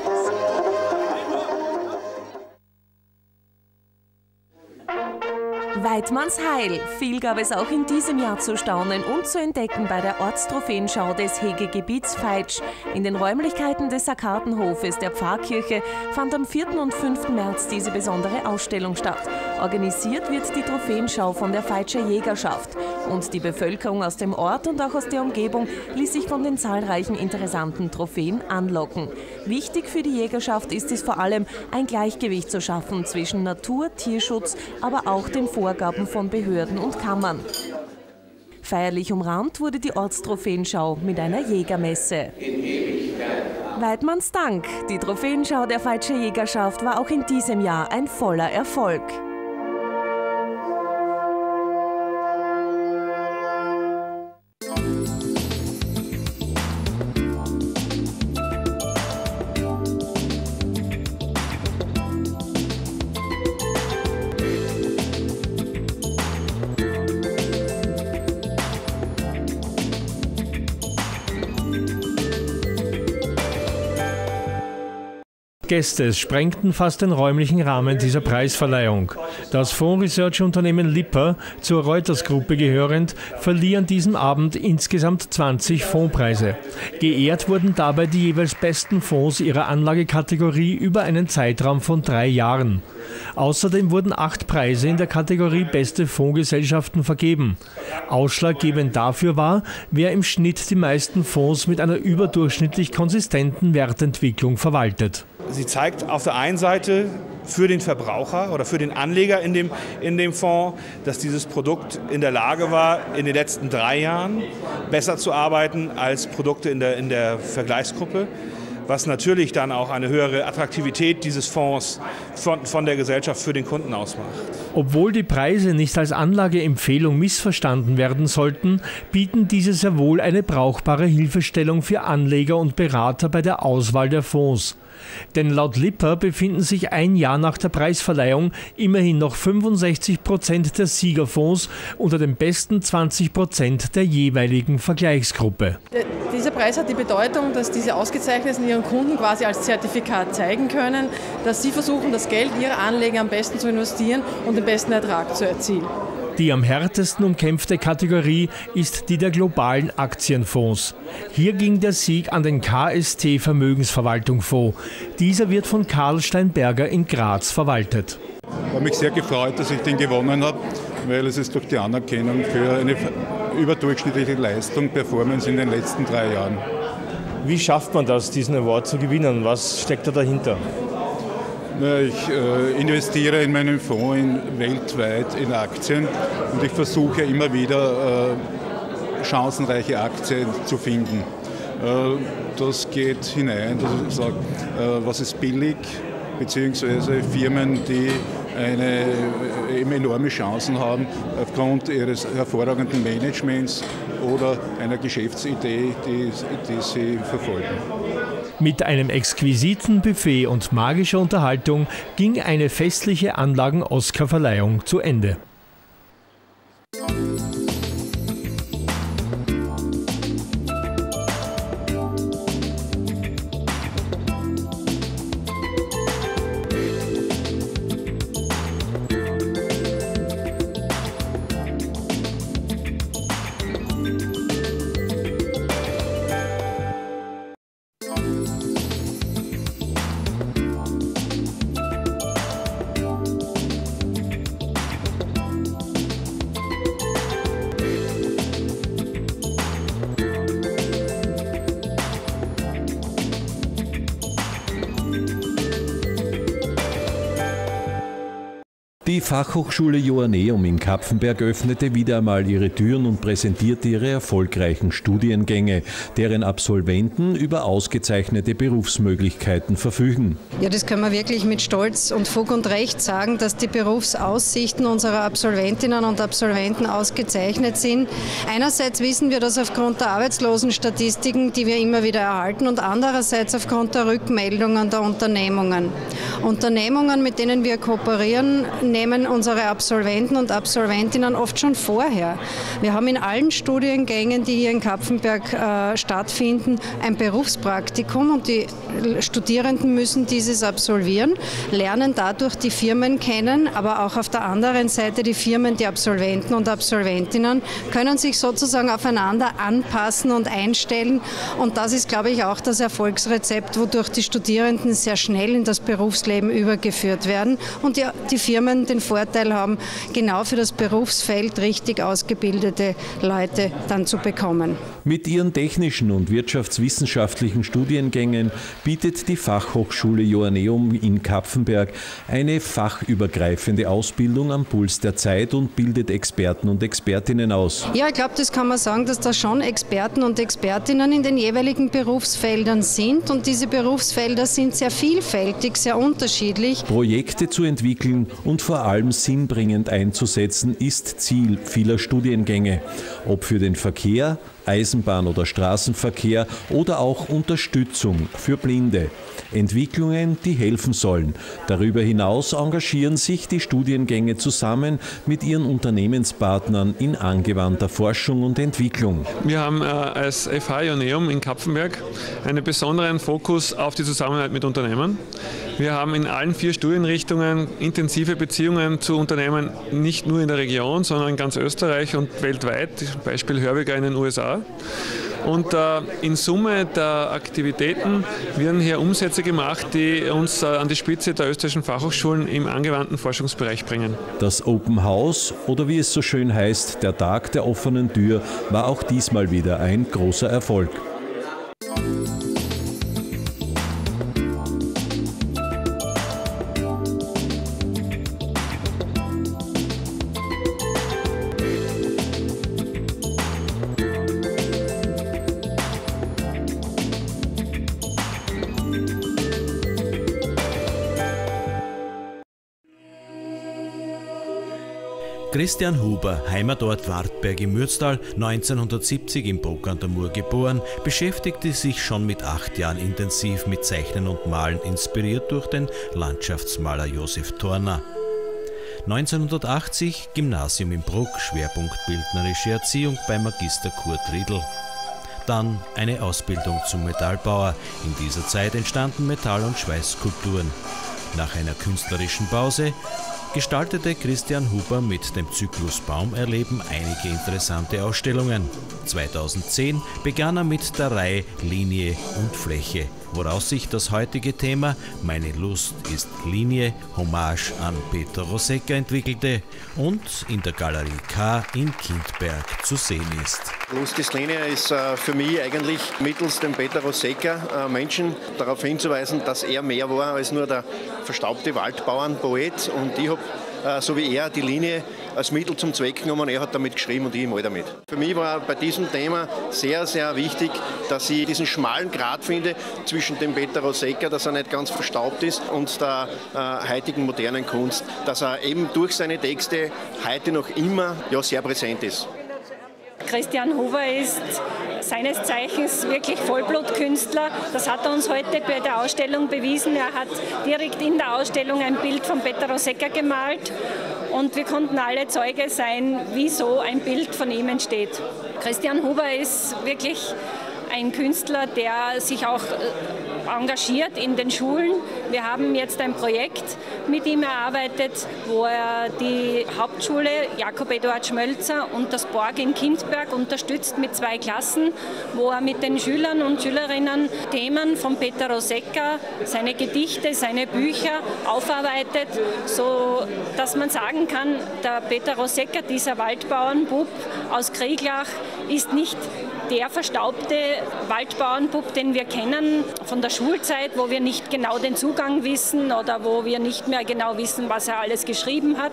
Speaker 37: Weidmanns Heil. Viel gab es auch in diesem Jahr zu staunen und zu entdecken bei der Ortstrophäenschau des Hegegebiets Feitsch. In den Räumlichkeiten des Sarkatenhofes der Pfarrkirche fand am 4. und 5. März diese besondere Ausstellung statt. Organisiert wird die Trophäenschau von der Feitscher Jägerschaft. Und die Bevölkerung aus dem Ort und auch aus der Umgebung ließ sich von den zahlreichen interessanten Trophäen anlocken. Wichtig für die Jägerschaft ist es vor allem, ein Gleichgewicht zu schaffen zwischen Natur, Tierschutz, aber auch den Vorgaben von Behörden und Kammern. Feierlich umrahmt wurde die Ortstrophäenschau mit einer Jägermesse. Weidmanns Dank. Die Trophäenschau der Feitscher Jägerschaft war auch in diesem Jahr ein voller Erfolg.
Speaker 32: Gäste sprengten fast den räumlichen Rahmen dieser Preisverleihung. Das Fonds-Research-Unternehmen Lipper, zur Reuters-Gruppe gehörend, verlieh an diesem Abend insgesamt 20 Fondspreise. Geehrt wurden dabei die jeweils besten Fonds ihrer Anlagekategorie über einen Zeitraum von drei Jahren. Außerdem wurden acht Preise in der Kategorie Beste Fondsgesellschaften vergeben. Ausschlaggebend dafür war, wer im Schnitt die meisten Fonds mit einer überdurchschnittlich konsistenten Wertentwicklung verwaltet.
Speaker 38: Sie zeigt auf der einen Seite für den Verbraucher oder für den Anleger in dem, in dem Fonds, dass dieses Produkt in der Lage war, in den letzten drei Jahren besser zu arbeiten als Produkte in der, in der Vergleichsgruppe was natürlich dann auch eine höhere Attraktivität dieses Fonds von, von der Gesellschaft für den Kunden ausmacht.
Speaker 32: Obwohl die Preise nicht als Anlageempfehlung missverstanden werden sollten, bieten diese sehr wohl eine brauchbare Hilfestellung für Anleger und Berater bei der Auswahl der Fonds. Denn laut Lipper befinden sich ein Jahr nach der Preisverleihung immerhin noch 65 Prozent der Siegerfonds unter den besten 20 Prozent der jeweiligen Vergleichsgruppe.
Speaker 39: Preis hat die Bedeutung, dass diese Ausgezeichneten ihren Kunden quasi als Zertifikat zeigen können, dass sie versuchen, das Geld ihrer Anleger am besten zu investieren und den besten Ertrag zu erzielen.
Speaker 32: Die am härtesten umkämpfte Kategorie ist die der globalen Aktienfonds. Hier ging der Sieg an den KST Vermögensverwaltung Fonds. Dieser wird von Karl Steinberger in Graz verwaltet.
Speaker 40: Ich habe mich sehr gefreut, dass ich den gewonnen habe, weil es ist durch die Anerkennung für eine überdurchschnittliche Leistung, Performance in den letzten drei Jahren.
Speaker 32: Wie schafft man das, diesen Award zu gewinnen? Was steckt da dahinter?
Speaker 40: Ich äh, investiere in meinen Fonds in, weltweit in Aktien und ich versuche immer wieder äh, chancenreiche Aktien zu finden. Äh, das geht hinein, dass ich sage, was ist billig, beziehungsweise Firmen, die eine, äh, eben enorme Chancen haben aufgrund ihres hervorragenden Managements oder einer Geschäftsidee, die, die sie verfolgen.
Speaker 32: Mit einem exquisiten Buffet und magischer Unterhaltung ging eine festliche Anlagen-Oscar-Verleihung zu Ende.
Speaker 41: Fachhochschule Joanneum in Kapfenberg öffnete wieder einmal ihre Türen und präsentierte ihre erfolgreichen Studiengänge, deren Absolventen über ausgezeichnete Berufsmöglichkeiten verfügen.
Speaker 42: Ja, das können wir wirklich mit Stolz und Fug und Recht sagen, dass die Berufsaussichten unserer Absolventinnen und Absolventen ausgezeichnet sind. Einerseits wissen wir das aufgrund der Arbeitslosenstatistiken, die wir immer wieder erhalten, und andererseits aufgrund der Rückmeldungen der Unternehmungen. Unternehmungen, mit denen wir kooperieren, nehmen unsere Absolventen und Absolventinnen oft schon vorher. Wir haben in allen Studiengängen, die hier in Kapfenberg äh, stattfinden, ein Berufspraktikum und die Studierenden müssen dieses absolvieren, lernen dadurch die Firmen kennen, aber auch auf der anderen Seite die Firmen, die Absolventen und Absolventinnen können sich sozusagen aufeinander anpassen und einstellen und das ist, glaube ich, auch das Erfolgsrezept, wodurch die Studierenden sehr schnell in das Berufsleben übergeführt werden und die, die Firmen den Vorteil haben, genau für das Berufsfeld richtig ausgebildete Leute dann zu bekommen.
Speaker 41: Mit ihren technischen und wirtschaftswissenschaftlichen Studiengängen bietet die Fachhochschule Joanneum in Kapfenberg eine fachübergreifende Ausbildung am Puls der Zeit und bildet Experten und Expertinnen aus.
Speaker 42: Ja, ich glaube, das kann man sagen, dass da schon Experten und Expertinnen in den jeweiligen Berufsfeldern sind und diese Berufsfelder sind sehr vielfältig, sehr unterschiedlich.
Speaker 41: Projekte zu entwickeln und vor allem sinnbringend einzusetzen, ist Ziel vieler Studiengänge. Ob für den Verkehr, Eisenbahn- oder Straßenverkehr oder auch Unterstützung für Blinde. Entwicklungen, die helfen sollen. Darüber hinaus engagieren sich die Studiengänge zusammen mit ihren Unternehmenspartnern in angewandter Forschung und Entwicklung.
Speaker 43: Wir haben äh, als FH Ioneum in Kapfenberg einen besonderen Fokus auf die Zusammenarbeit mit Unternehmen. Wir haben in allen vier Studienrichtungen intensive Beziehungen zu Unternehmen, nicht nur in der Region, sondern in ganz Österreich und weltweit. Beispiel Hörwiger in den USA. Und äh, in Summe der Aktivitäten werden hier Umsätze gemacht, die uns äh, an die Spitze der österreichischen Fachhochschulen im angewandten Forschungsbereich bringen.
Speaker 41: Das Open House oder wie es so schön heißt, der Tag der offenen Tür, war auch diesmal wieder ein großer Erfolg.
Speaker 3: Christian Huber, Heimatort Wartberg im Mürztal, 1970 in Bruck an der Mur geboren, beschäftigte sich schon mit acht Jahren intensiv mit Zeichnen und Malen, inspiriert durch den Landschaftsmaler Josef Thorner. 1980 Gymnasium in Bruck, Schwerpunkt bildnerische Erziehung bei Magister Kurt Riedl. Dann eine Ausbildung zum Metallbauer. In dieser Zeit entstanden Metall- und Schweißskulpturen. Nach einer künstlerischen Pause gestaltete Christian Huber mit dem Zyklus Baum erleben einige interessante Ausstellungen. 2010 begann er mit der Reihe Linie und Fläche, woraus sich das heutige Thema Meine Lust ist Linie, Hommage an Peter Rosecka entwickelte und in der Galerie K in Kindberg zu sehen ist.
Speaker 44: Lust ist Linie ist äh, für mich eigentlich mittels dem Peter Rosecka äh, Menschen darauf hinzuweisen, dass er mehr war als nur der verstaubte Waldbauernpoet und ich habe äh, so wie er die Linie als Mittel zum Zweck genommen. Er hat damit geschrieben und ich mal damit. Für mich war bei diesem Thema sehr, sehr wichtig, dass ich diesen schmalen Grat finde zwischen dem Peter Rosecca, dass er nicht ganz verstaubt ist, und der äh, heutigen modernen Kunst, dass er eben durch seine Texte heute noch immer ja, sehr präsent ist.
Speaker 45: Christian Huber ist seines Zeichens wirklich Vollblutkünstler. Das hat er uns heute bei der Ausstellung bewiesen. Er hat direkt in der Ausstellung ein Bild von Peter Rosecca gemalt und wir konnten alle Zeuge sein, wie so ein Bild von ihm entsteht. Christian Huber ist wirklich ein Künstler, der sich auch äh, engagiert in den Schulen. Wir haben jetzt ein Projekt mit ihm erarbeitet, wo er die Hauptschule Jakob Eduard Schmölzer und das Borg in Kindberg unterstützt mit zwei Klassen, wo er mit den Schülern und Schülerinnen Themen von Peter Rosecca, seine Gedichte, seine Bücher aufarbeitet, so dass man sagen kann, der Peter Rosecca, dieser Waldbauernbub aus Krieglach, ist nicht der verstaubte Waldbauernbub, den wir kennen von der Schulzeit, wo wir nicht genau den Zugang wissen oder wo wir nicht mehr genau wissen, was er alles geschrieben hat,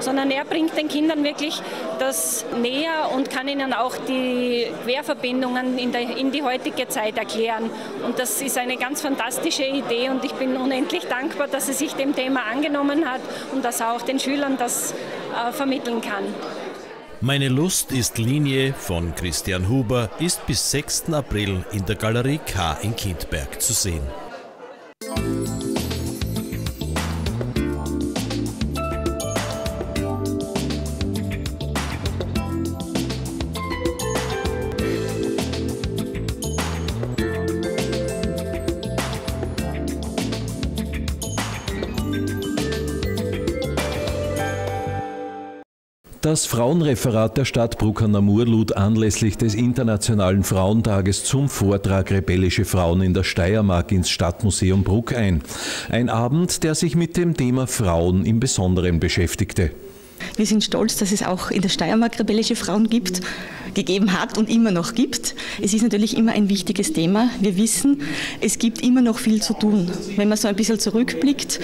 Speaker 45: sondern er bringt den Kindern wirklich das näher und kann ihnen auch die Querverbindungen in, der, in die heutige Zeit erklären. Und das ist eine ganz fantastische Idee und ich bin unendlich dankbar, dass er sich dem Thema angenommen hat und dass er auch den Schülern das äh, vermitteln kann.
Speaker 3: Meine Lust ist Linie von Christian Huber ist bis 6. April in der Galerie K in Kindberg zu sehen.
Speaker 41: Das Frauenreferat der Stadt Bruck an der Mur lud anlässlich des Internationalen Frauentages zum Vortrag Rebellische Frauen in der Steiermark ins Stadtmuseum Bruck ein. Ein Abend, der sich mit dem Thema Frauen im Besonderen beschäftigte.
Speaker 46: Wir sind stolz, dass es auch in der Steiermark rebellische Frauen gibt, gegeben hat und immer noch gibt. Es ist natürlich immer ein wichtiges Thema. Wir wissen, es gibt immer noch viel zu tun. Wenn man so ein bisschen zurückblickt,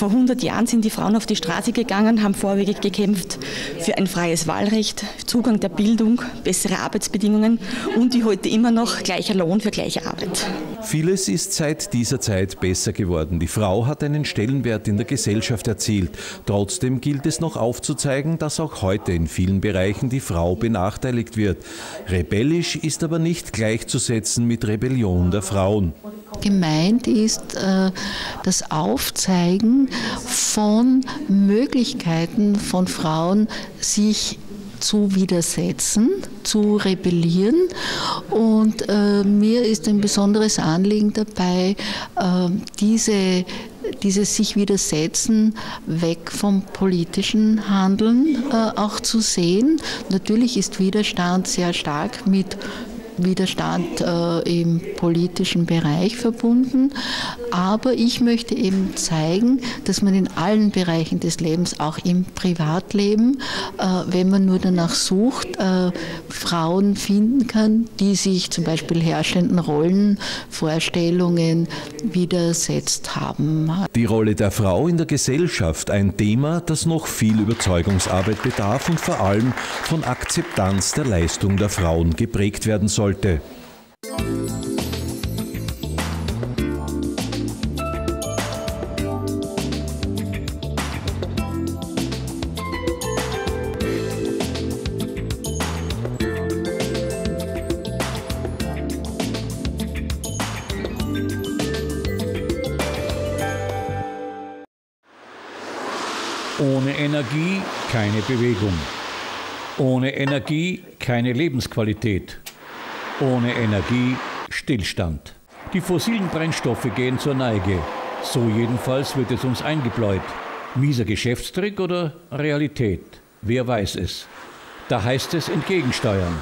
Speaker 46: vor 100 Jahren sind die Frauen auf die Straße gegangen, haben vorwiegend gekämpft für ein freies Wahlrecht, Zugang der Bildung, bessere Arbeitsbedingungen und wie heute immer noch gleicher Lohn für gleiche Arbeit.
Speaker 41: Vieles ist seit dieser Zeit besser geworden. Die Frau hat einen Stellenwert in der Gesellschaft erzielt. Trotzdem gilt es noch aufzuzeigen, dass auch heute in vielen Bereichen die Frau benachteiligt wird. Rebellisch ist aber nicht gleichzusetzen mit Rebellion der Frauen.
Speaker 47: Gemeint ist äh, das Aufzeigen von Möglichkeiten von Frauen, sich zu widersetzen, zu rebellieren. Und äh, mir ist ein besonderes Anliegen dabei, äh, diese dieses sich widersetzen weg vom politischen Handeln äh, auch zu sehen. Natürlich ist Widerstand sehr stark mit Widerstand äh, im politischen Bereich verbunden. Aber ich möchte eben zeigen, dass man in allen Bereichen des Lebens, auch im Privatleben, äh, wenn man nur danach sucht, äh, Frauen finden kann, die sich zum Beispiel herrschenden Rollen, Vorstellungen widersetzt haben.
Speaker 41: Die Rolle der Frau in der Gesellschaft, ein Thema, das noch viel Überzeugungsarbeit bedarf und vor allem von Akzeptanz der Leistung der Frauen geprägt werden soll sollte.
Speaker 48: Ohne Energie keine Bewegung. Ohne Energie keine Lebensqualität. Ohne Energie Stillstand. Die fossilen Brennstoffe gehen zur Neige. So jedenfalls wird es uns eingebläut. Mieser Geschäftstrick oder Realität? Wer weiß es. Da heißt es entgegensteuern.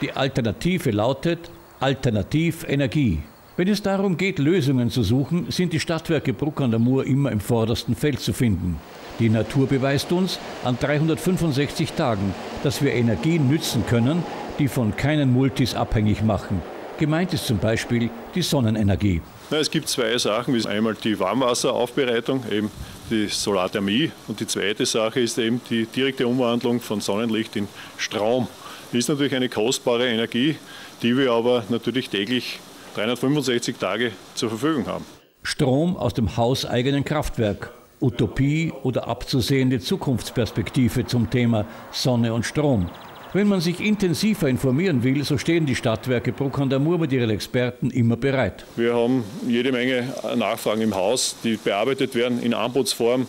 Speaker 48: Die Alternative lautet Alternativ Energie. Wenn es darum geht, Lösungen zu suchen, sind die Stadtwerke Bruck an der Mur immer im vordersten Feld zu finden. Die Natur beweist uns an 365 Tagen, dass wir Energie nützen können, die von keinen Multis abhängig machen. Gemeint ist zum Beispiel die Sonnenenergie.
Speaker 49: Na, es gibt zwei Sachen. Einmal die Warmwasseraufbereitung, eben die Solarthermie. Und die zweite Sache ist eben die direkte Umwandlung von Sonnenlicht in Strom. Das ist natürlich eine kostbare Energie, die wir aber natürlich täglich 365 Tage zur Verfügung haben.
Speaker 48: Strom aus dem hauseigenen Kraftwerk. Utopie oder abzusehende Zukunftsperspektive zum Thema Sonne und Strom. Wenn man sich intensiver informieren will, so stehen die Stadtwerke Bruck an der Mur mit ihren Experten immer bereit.
Speaker 49: Wir haben jede Menge Nachfragen im Haus, die bearbeitet werden in Anbotsform.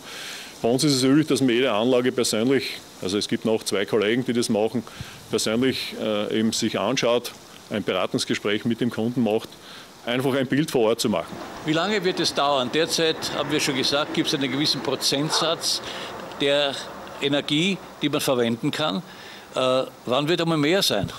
Speaker 49: Bei uns ist es üblich, dass man jede Anlage persönlich, also es gibt noch zwei Kollegen, die das machen, persönlich äh, eben sich anschaut, ein Beratungsgespräch mit dem Kunden macht, einfach ein Bild vor Ort zu machen.
Speaker 48: Wie lange wird es dauern? Derzeit haben wir schon gesagt, gibt es einen gewissen Prozentsatz der Energie, die man verwenden kann. Äh, wann wird einmal mehr sein?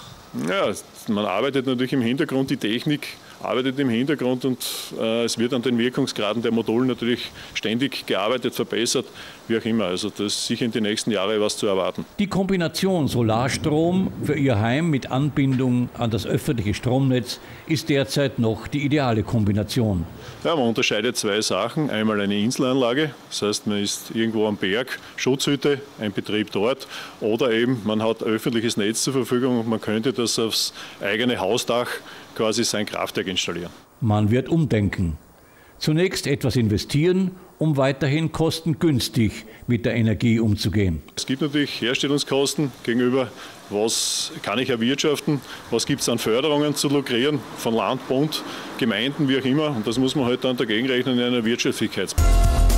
Speaker 49: Ja, man arbeitet natürlich im Hintergrund, die Technik arbeitet im Hintergrund und äh, es wird an den Wirkungsgraden der Module natürlich ständig gearbeitet, verbessert, wie auch immer. Also das ist sicher in den nächsten Jahren was zu erwarten.
Speaker 48: Die Kombination Solarstrom für Ihr Heim mit Anbindung an das öffentliche Stromnetz ist derzeit noch die ideale Kombination.
Speaker 49: Ja, man unterscheidet zwei Sachen. Einmal eine Inselanlage, das heißt, man ist irgendwo am Berg, Schutzhütte, ein Betrieb dort, oder eben man hat öffentliches Netz zur Verfügung und man könnte das aufs eigene Hausdach quasi sein Kraftwerk installieren.
Speaker 48: Man wird umdenken. Zunächst etwas investieren, um weiterhin kostengünstig mit der Energie umzugehen.
Speaker 49: Es gibt natürlich Herstellungskosten gegenüber, was kann ich erwirtschaften, was gibt es an Förderungen zu lukrieren von Land, Bund, Gemeinden, wie auch immer. Und das muss man halt dann dagegen rechnen in einer Wirtschaftlichkeitsprüfung.